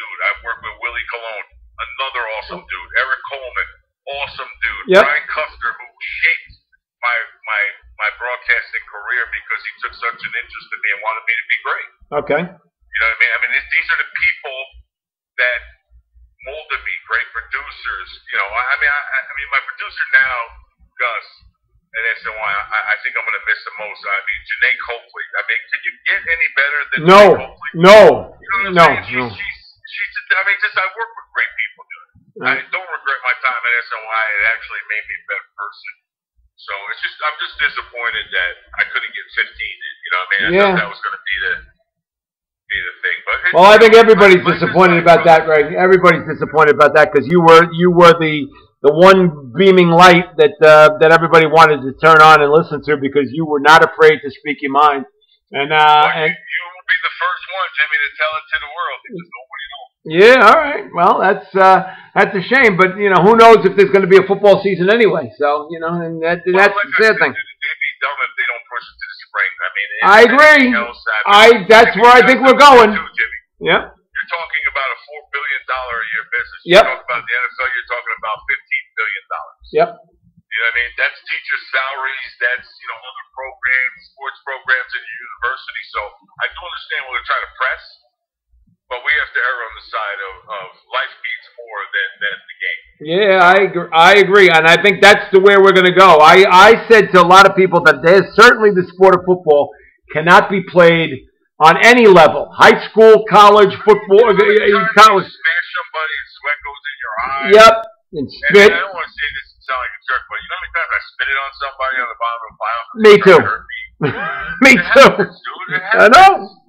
Carlin, another awesome oh. dude. Eric Coleman, awesome dude. Yep. Brian Custer, who shaped my my my broadcasting career because he took such an interest in me and wanted me to be great. Okay. You know what I mean? I mean, these these are the people that molded me, great producers. You know, I, I mean, I, I mean, my producer now, Gus, at SNY, I, I think I'm going to miss the most. I mean, Jeane Coakley. I mean, can you get any better than No, Jeane Coakley? no, You know no, no. she's, she's, I mean, just I work with great people, dude. I Right. don't regret my time at SNY. It actually made me a better person. So it's just, I'm just disappointed that I couldn't get 15. You know what I mean? I Yeah. that was going to be the, be the thing. But Well, I think everybody's is disappointed life, about that, right? Everybody's disappointed about that because you were you were the the one beaming light that uh, that everybody wanted to turn on and listen to because you were not afraid to speak your mind. And uh, Well, and you, you will be the first one, Jimmy, to tell it to the world because nobody knows. yeah, all right. Well, that's uh, that's a shame, but you know who knows if there's going to be a football season anyway. So you know, and that Well, that's like the sad thing. They'd be dumb if they don't push it to the spring. I mean, I agree. Else happens, I- that's where I think we're going. Too, Jimmy. Yep. You're talking about a four billion dollar a year business. Yep. You talk about the NFL. You're talking about fifteen billion dollars. Yep. You know what I mean? That's teacher salaries. That's you know other programs, sports programs in your university. So I do understand what they're trying to press, but we have to err on the side of, of life means more than, than the game. Yeah, I agree. I agree, and I think that's the way we're going to go. I I said to a lot of people that there's certainly the sport of football cannot be played on any level, high school, college, football, uh, uh, college. Smash somebody and sweat goes in your eye. Yep, and And spit. I don't want to say this and sound like a jerk, but you know how many times I spit it on somebody on the bottom of a pile? Me too. Me. <laughs> Me too. happens. I know.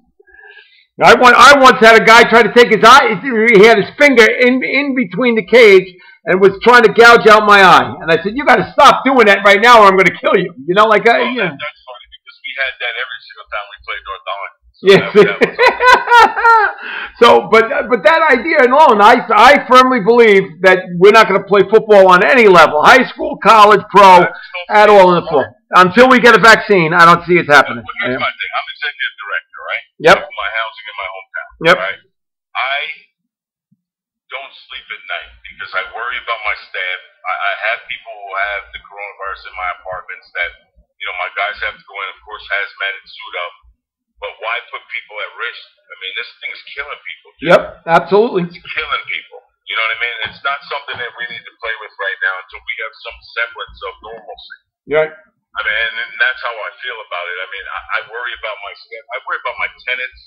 I want, I once had a guy try to take his eye. He had his finger in in between the cage and was trying to gouge out my eye. And I said, "You got to stop doing that right now, or I'm going to kill you." You know, like I, yeah. that, that's funny because we had that every single time we played North Island. So Yes. that, that <laughs> so, but but that idea alone, I I firmly believe that we're not going to play football on any level, high school, college, pro, at all in the fall. Until we get a vaccine, I don't see it happening. Well, here's my thing. I'm executive director, right? Yep. Of my housing in my hometown. Yep. Right. I don't sleep at night because I worry about my staff. I, I have people who have the coronavirus in my apartments that you know my guys have to go in, of course, hazmat and suit up. But why put people at risk? I mean, this thing's killing people. Yep, absolutely. It's killing people. You know what I mean? It's not something that we need to play with right now until we have some semblance of normalcy. Right. I mean, and, and that's how I feel about it. I mean, I, I worry about my staff. I worry about my tenants.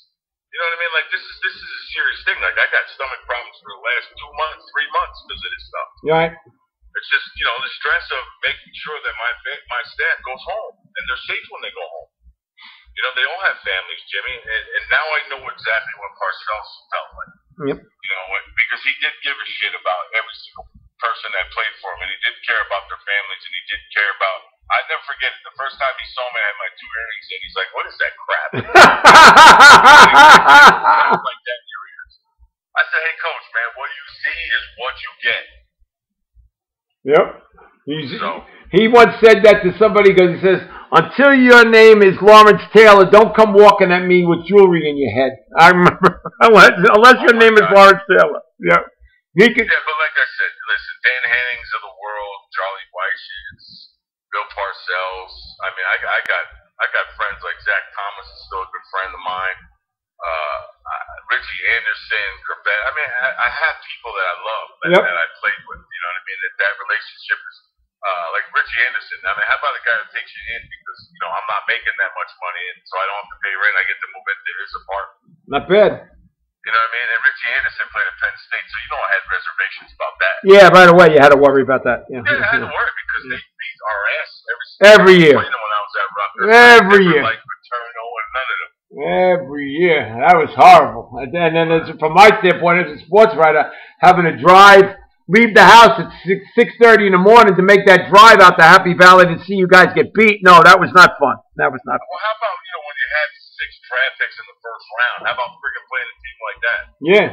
You know what I mean? Like this is this is a serious thing. Like I got stomach problems for the last two months, three months because of this stuff. Right. It's just you know the stress of making sure that my my staff goes home and they're safe when they go home. You know, they all have families, Jimmy, and, and now I know exactly what Parcells felt like. Yep. You know, because he did give a shit about every single person that played for him, and he did care about their families, and he did care about. I never forget it. The first time he saw me, I had my two earrings in. He's like, "What is that crap?" <laughs> Like that in your ears. I said, "Hey, coach, man, what you see is what you get." yep. He's, So- he once said that to somebody because he says, "Until your name is Lawrence Taylor, don't come walking at me with jewelry in your head." I remember <laughs> unless, unless your Oh my name is Lawrence Taylor. Yeah. He could. Yeah, but like I said, listen, Dan Hennings of the world, Charlie Weisches, Bill Parcells. I mean, I, I got I got friends like Zach Thomas is still a good friend of mine. Uh, Richie Anderson, Corbett. I mean, I, I have people that I love that, Yep. that I played with. You know what I mean? That that relationship is uh, like Richie Anderson. I mean, how about a guy that takes you in because you know I'm not making that much money, and so I don't have to pay rent. I get to move into his apartment. Not bad. You know what I mean? And Richie Anderson played at Penn State, so you know I had reservations about that. Yeah, right away you had to worry about that. Yeah. Yeah, I had to worry because they beat our ass every Every year. When I was at Rutgers. Every year. Like Paterno and none of them. Every year. That was horrible. And then, and it's, from my standpoint as a sports writer, having to drive, leave the house at 6, 6.30 in the morning to make that drive out to Happy Valley to see you guys get beat. No, that was not fun. That was not fun. Well, how about you know when you had six draft picks in the first round? How about freaking playing a team like that? Yeah.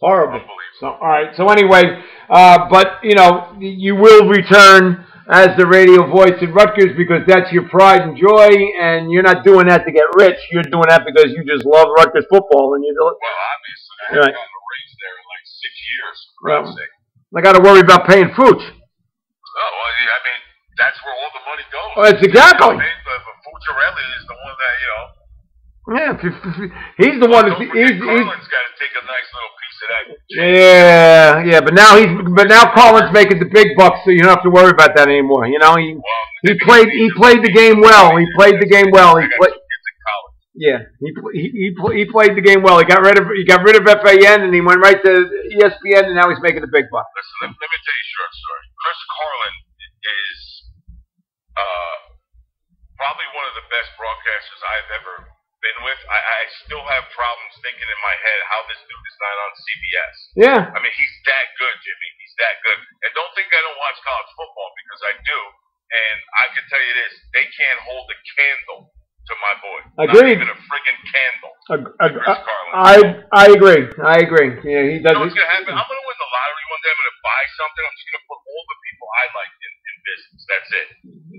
Horrible. So, all right. So anyway, uh, but you know, you will return as the radio voice at Rutgers because that's your pride and joy, and you're not doing that to get rich. You're doing that because you just love Rutgers football, and you do it. Well, obviously, I haven't Right. gotten a raise there in like six years. Sake. I got to worry about paying Fooch. Oh, well, I mean, that's where all the money goes. Well, that's exactly. You know what I mean? But, but Fucciarelli is the one that you know. Yeah, he's the one. That's, he's, Carlin's got to take a nice little piece of that. yeah, yeah. But now he's, but now Carlin's making the big bucks, so you don't have to worry about that anymore. You know, he Well, he played he played the game well. He played the game well. He played. two kids in college. Yeah, he he he, played the game well. He got rid of he got rid of FAN and he went right to ESPN and now he's making the big bucks. Listen, let, let me tell you a short story. Chris Carlin is uh, probably one of the best broadcasters I've ever been with. I, I still have problems thinking in my head how this dude is not on CBS. Yeah, I mean, he's that good, Jimmy. He's that good. And don't think I don't watch college football because I do. And I can tell you this: they can't hold a candle to my boy. Agreed. Not even a friggin' candle. Ag- ag- Chris Carlin. I I agree. I agree. Yeah, he does. You know what's gonna happen? I'm gonna win the lottery one day. I'm gonna buy something. I'm just gonna put all the people I like in, in business. That's it.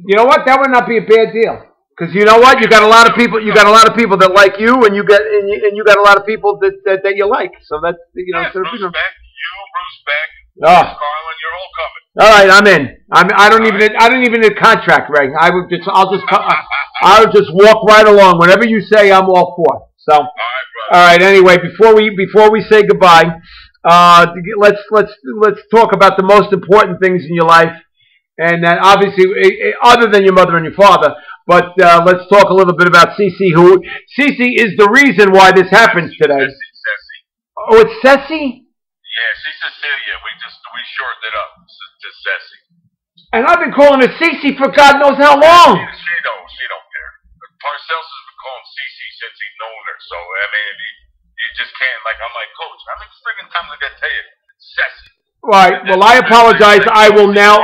You know what? That would not be a bad deal. Because you know what? You got a lot of people. You got a lot of people that like you, and you get and you, and you got a lot of people that that, that you like. So that's you know. yeah, Bruce you know Beck, you, Bruce Beck, Oh. Carlin, you're all coming. All right, I'm in. I'm, I don't even. I don't even need a contract, Ray. I would just. I'll just. <laughs> I'll just walk right along. Whatever you say, I'm all for. So. All right, all right Anyway, before we before we say goodbye, uh, let's let's let's talk about the most important things in your life, and that obviously, eh, eh, other than your mother and your father. But uh, let's talk a little bit about Cece, who Cece is the reason why this happens today. Ceci, Ceci. Oh, it's Ceci, Yeah, she's Cecilia. We just we shortened it up to, to Ceci. and I've been calling her Cece for God knows how long. she don't she don't care. Parcells has been calling Cece since he's known her. So I mean, you, you just can't like I'm like Coach. How many friggin' times I gotta tell you? Ceci. Right. Well, I apologize. I will now.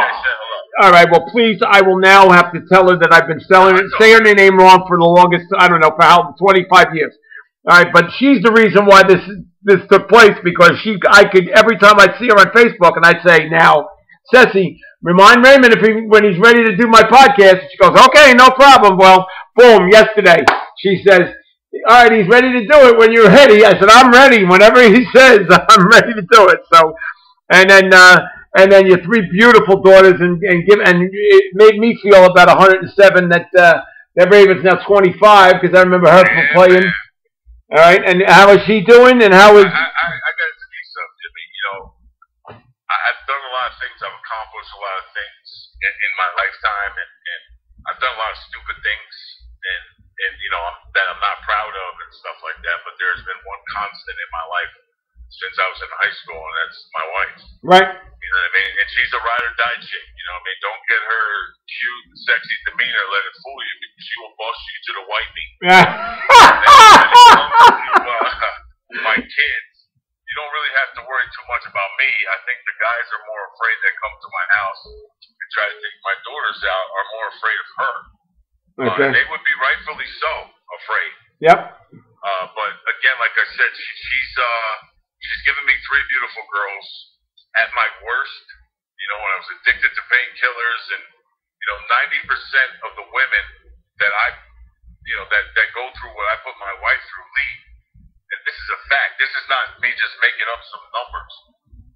All right. Well, please, I will now have to tell her that I've been selling it, saying her name wrong for the longest. I don't know for how 25 years. All right, but she's the reason why this this took place because she I could every time I'd see her on Facebook and I'd say now, Ceci, remind Raymond if he when he's ready to do my podcast. She goes, okay, no problem. Well, boom, yesterday she says. All right, he's ready to do it when you're ready. I said, I'm ready. Whenever he <laughs> says, I'm ready to do it. So, and then uh, and then your three beautiful daughters, and and give and it made me feel about 107 that uh, that Raven's now 25 because I remember her Yeah, playing. man. All right, and how is she doing? And how is I, I, I got to tell you something, Jimmy. You know, I, I've done a lot of things. I've accomplished a lot of things in, in my lifetime, and, and I've done a lot of stupid things, and and you know I'm, that I'm not proud of and stuff like that. But there's been one constant in my life since I was in high school, and that's my wife. right? You know what I mean? And she's a ride or die chick. You know what I mean? Don't get her cute, sexy demeanor. Let it fool you. because She will bust you to the white meat. <laughs> Yeah. <laughs> uh, <laughs> my kids, you don't really have to worry too much about me. I think the guys are more afraid that come to my house and try to take my daughters out are more afraid of her. Uh, okay. they would be rightfully so afraid. Yep. Uh, but again, like I said, she, she's uh, she's given me three beautiful girls at my worst. You know, when I was addicted to painkillers, and you know, ninety percent of the women that I, you know, that that go through what I put my wife through leave. And this is a fact. This is not me just making up some numbers.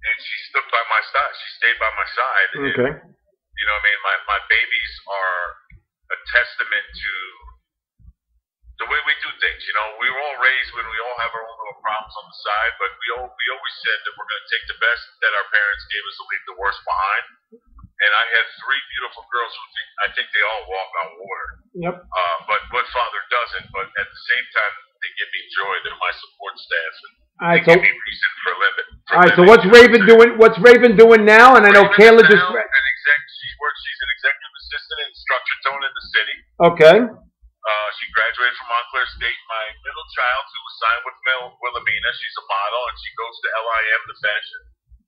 And she stuck by my side. She stayed by my side. And, Okay. you know what I mean? My my babies are a testament to the way we do things. You know, we were all raised when we all have our own little problems on the side, but we all, we always said that we're going to take the best that our parents gave us and leave the worst behind. And I had three beautiful girls who think, I think they all walk on water. Yep. Uh, but what father doesn't? But at the same time, they give me joy. They're my support staff. And All right. they So give me reason for living. For all right. So what's Raven doing? What's Raven doing now? And I know Kayla just. an exec. She works. She's an executive assistant in Structure Tone in the city. Okay. Uh, she graduated from Montclair State. My middle child, who was signed with Mil- Wilhelmina, she's a model, and she goes to LIM, the fashion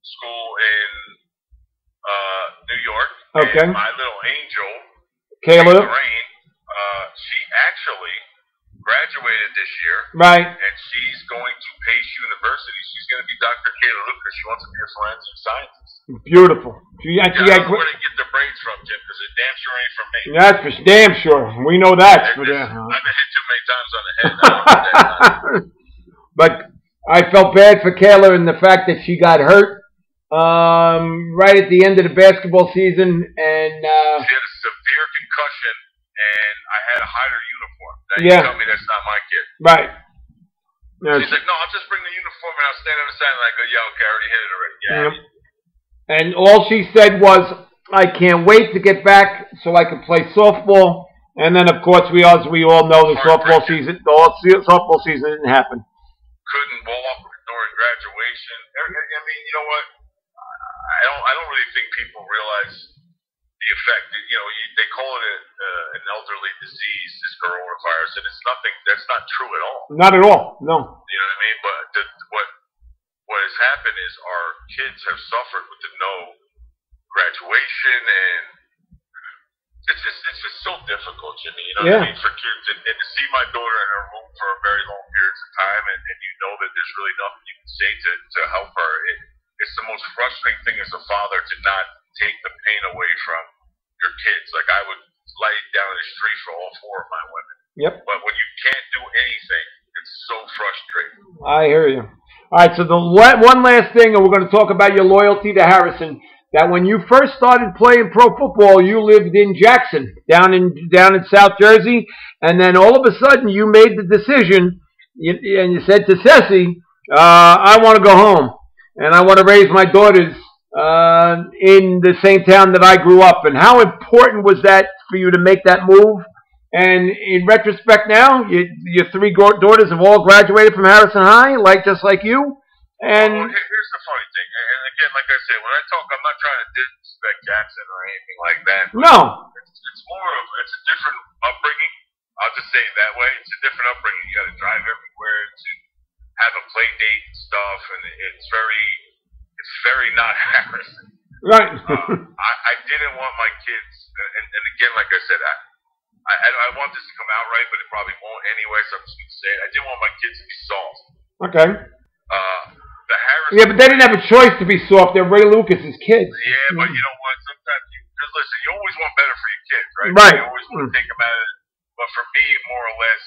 school in uh, New York. Okay. And my little angel, Kayla. Lorraine, uh, she actually graduated this year, Right. and she's going to Pace University. She's going to be Dr. Kayla Lucas. She wants to be a forensic scientist. Beautiful. She, and she Yeah, I don't know where they get the braids from, Jim, because it damn sure ain't from me. that's for damn sure. We know that. For I've been hit too many times on the head. I don't know that. <laughs> but I felt bad for Kayla in the fact that she got hurt um, right at the end of the basketball season, and uh, She had a severe concussion, and I had to hide her uniform. Now Yeah. you tell me that's not my kid. right. Yeah, She's like, no, I'll just bring the uniform and I'll stand on the side. And I go, yeah, okay, I already hit it already. Yeah. Yep. And all she said was, "I can't wait to get back so I can play softball." And then, of course, we as we all know, the softball season, the all, softball season didn't happen. Couldn't walk during graduation. Er, I I mean, you know what? I don't. I don't really think people realize the effect. You know, you, they call it a, uh, an elderly disease, this coronavirus, and it's nothing. That's not true at all. Not at all. No. You know what I mean? But the, what what has happened is our kids have suffered with the no graduation, and it's just it's just so difficult, Jimmy. You know Yeah. what I mean? For kids, and, and to see my daughter in her room for a very long periods of time, and, and you know that there's really nothing you can say to to help her. It, it's the most frustrating thing as a father to not take the pain away from your kids. Like I would lay down the street for all four of my women. Yep. But when you can't do anything, it's so frustrating. I hear you. All right. So the one last thing, and we're going to talk about your loyalty to Harrison. that when you first started playing pro football, you lived in Jackson, down in down in South Jersey, and then all of a sudden you made the decision, and you said to Ceci, uh, "I want to go home, and I want to raise my daughters uh, in the same town that I grew up." And how important was that for you to make that move? And in retrospect, now you, your three daughters have all graduated from Harrison High, like just like you. And well, here's the funny thing, and again, like I said, when I talk, I'm not trying to disrespect Jackson or anything like that. No, it's, it's more of it's a different upbringing. I'll just say it that way. It's a different upbringing. You got to drive everywhere to have a play date and stuff, and it's very, it's very not <laughs> Harrison. Right. uh, I, I didn't want my kids, and, and again, like I said, I, I, I want this to come out right, but it probably won't anyway, so I'm just going to say it. I didn't want my kids to be soft. Okay. Uh, the Harris. Yeah, but they didn't have a choice to be soft. They're Ray Lucas's kids. Yeah, but you know what? Sometimes you just listen. You always want better for your kids, right? Right. You always want to take them at it. But for me, more or less,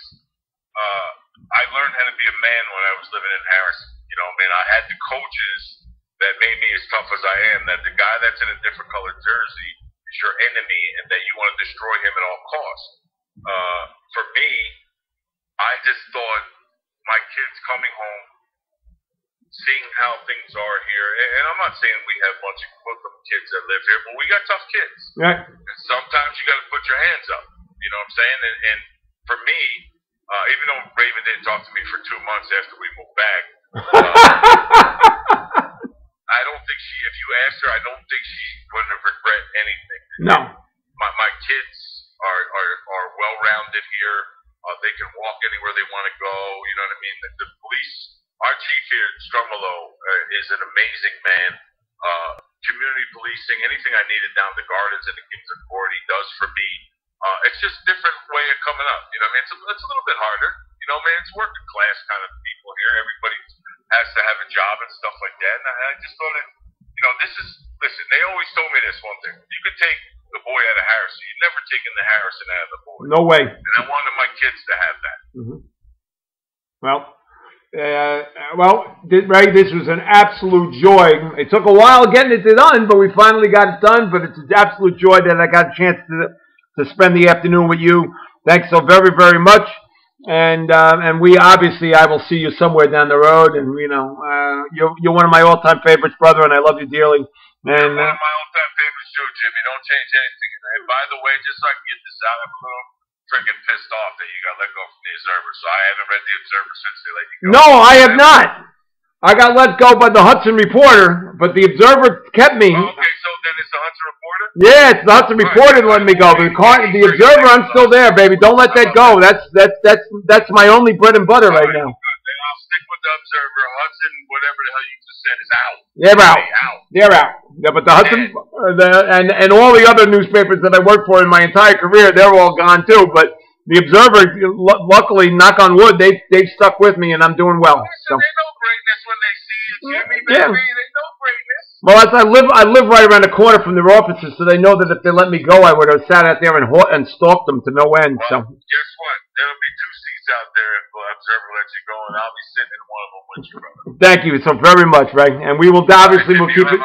uh, I learned how to be a man when I was living in Harrison. You know, I mean, I had the coaches that made me as tough as I am. That the guy that's in a different colored jersey is your enemy, and that you want to destroy him at all costs. Uh, for me, I just thought my kids coming home seeing how things are here, and I'm not saying we have a bunch of Muslim kids that live here, but we got tough kids. Right. And sometimes you got to put your hands up. You know what I'm saying? And, and for me, uh, even though Raven didn't talk to me for two months after we moved back, <laughs> uh, I don't think she. If you asked her, I don't think she would have regret anything. No. My my kids are are, are well rounded here. Uh, they can walk anywhere they want to go. You know what I mean? The, the police our chief here, Strumolo, uh, is an amazing man. Uh, community policing, anything I needed down the gardens in the Kings of Court, he does for me. Uh, it's just different way of coming up. You know, what I mean, it's a, it's a little bit harder. You know, man, it's working class kind of people here. Everybody has to have a job and stuff like that. And I, I just thought, it, you know, this is listen. They always told me this one thing: you could take the boy out of Harrison, you've never taken the Harrison out of the boy. No way. And I wanted my kids to have that. Mm-hmm. Well, uh, well, Ray, this was an absolute joy. It took a while getting it done, but we finally got it done. But it's an absolute joy that I got a chance to to spend the afternoon with you. Thanks so very, very much. And uh, and we obviously, I will see you somewhere down the road. And you know, uh, you're you're one of my all-time favorites, brother, and I love you dearly. And you're one of my all-time favorites too, Jimmy. Don't change anything. And by the way, just so I can get this out, of the room freaking pissed off that you got let go from the Observer. So I haven't read the Observer since they let you go. No, I have not. I got let go by the Hudson Reporter, but the Observer kept me. Oh, okay, so then it's the Hudson Reporter. Yeah, it's the Hudson Reporter right. let me go. The, car, the Observer, I'm still there, baby. Don't let that go. That's that's that's that's my only bread and butter right, right now. Then I'll stick with the Observer. Hudson, whatever the hell you just said, is out. They're out. out. They're out. Yeah, but the Hudson uh, the, and and all the other newspapers that I worked for in my entire career, they're all gone too. But the Observer, luckily, knock on wood, they they've stuck with me, and I'm doing well. So. They know greatness when they see you, Jimmy. Baby. Yeah. They know greatness. Well, as I live, I live right around the corner from their offices, so they know that if they let me go, I would have sat out there and and stalked them to no end. Well, so guess what? There'll be two seats out there if the Observer lets you go, and I'll be sitting in one of them with you, brother. Thank you so very much, Ray, and we will obviously we'll keep it.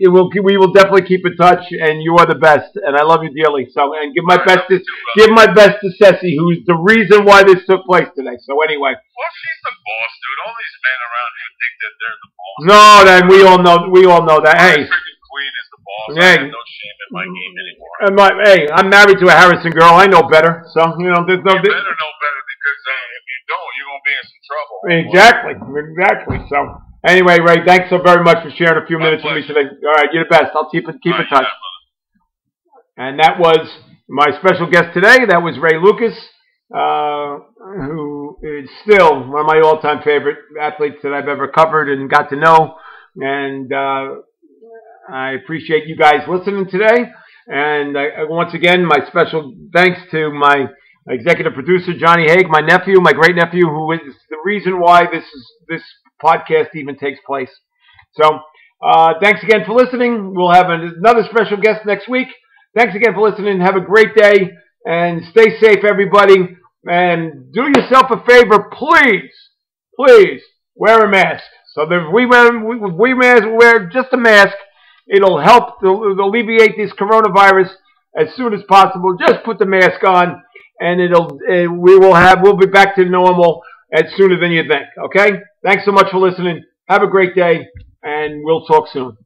It will, we will definitely keep in touch, and you are the best, and I love you dearly. So, and give my I best to too, give my best to Ceci, who's the reason why this took place today. So, anyway. Well, she's the boss, dude. All these men around here think that they're the boss. No, then we all know we all know that. Hey, queen is the boss. Hey. I have no shame in my game anymore. And my, hey, I'm married to a Harrison girl. I know better. So, you know, there's no. You better know better because uh, if you don't, you're gonna be in some trouble. Exactly, exactly. So. Anyway, Ray, thanks so very much for sharing a few My minutes pleasure. with me today. All right, you're the best. I'll keep it keep in touch. And that was my special guest today. That was Ray Lucas, uh, who is still one of my all-time favorite athletes that I've ever covered and got to know. And uh, I appreciate you guys listening today. And I, once again, my special thanks to my executive producer Johnny Haig, my nephew, my great nephew, who is the reason why this is this podcast even takes place. So, uh, thanks again for listening. We'll have another special guest next week. Thanks again for listening. Have a great day and stay safe, everybody. And do yourself a favor, please, please wear a mask. So that if we wear we, we wear, just a mask It'll help to alleviate this coronavirus as soon as possible. Just put the mask on, and it'll uh, we will have we'll be back to normal as sooner than you think. Okay. Thanks so much for listening. Have a great day, and we'll talk soon.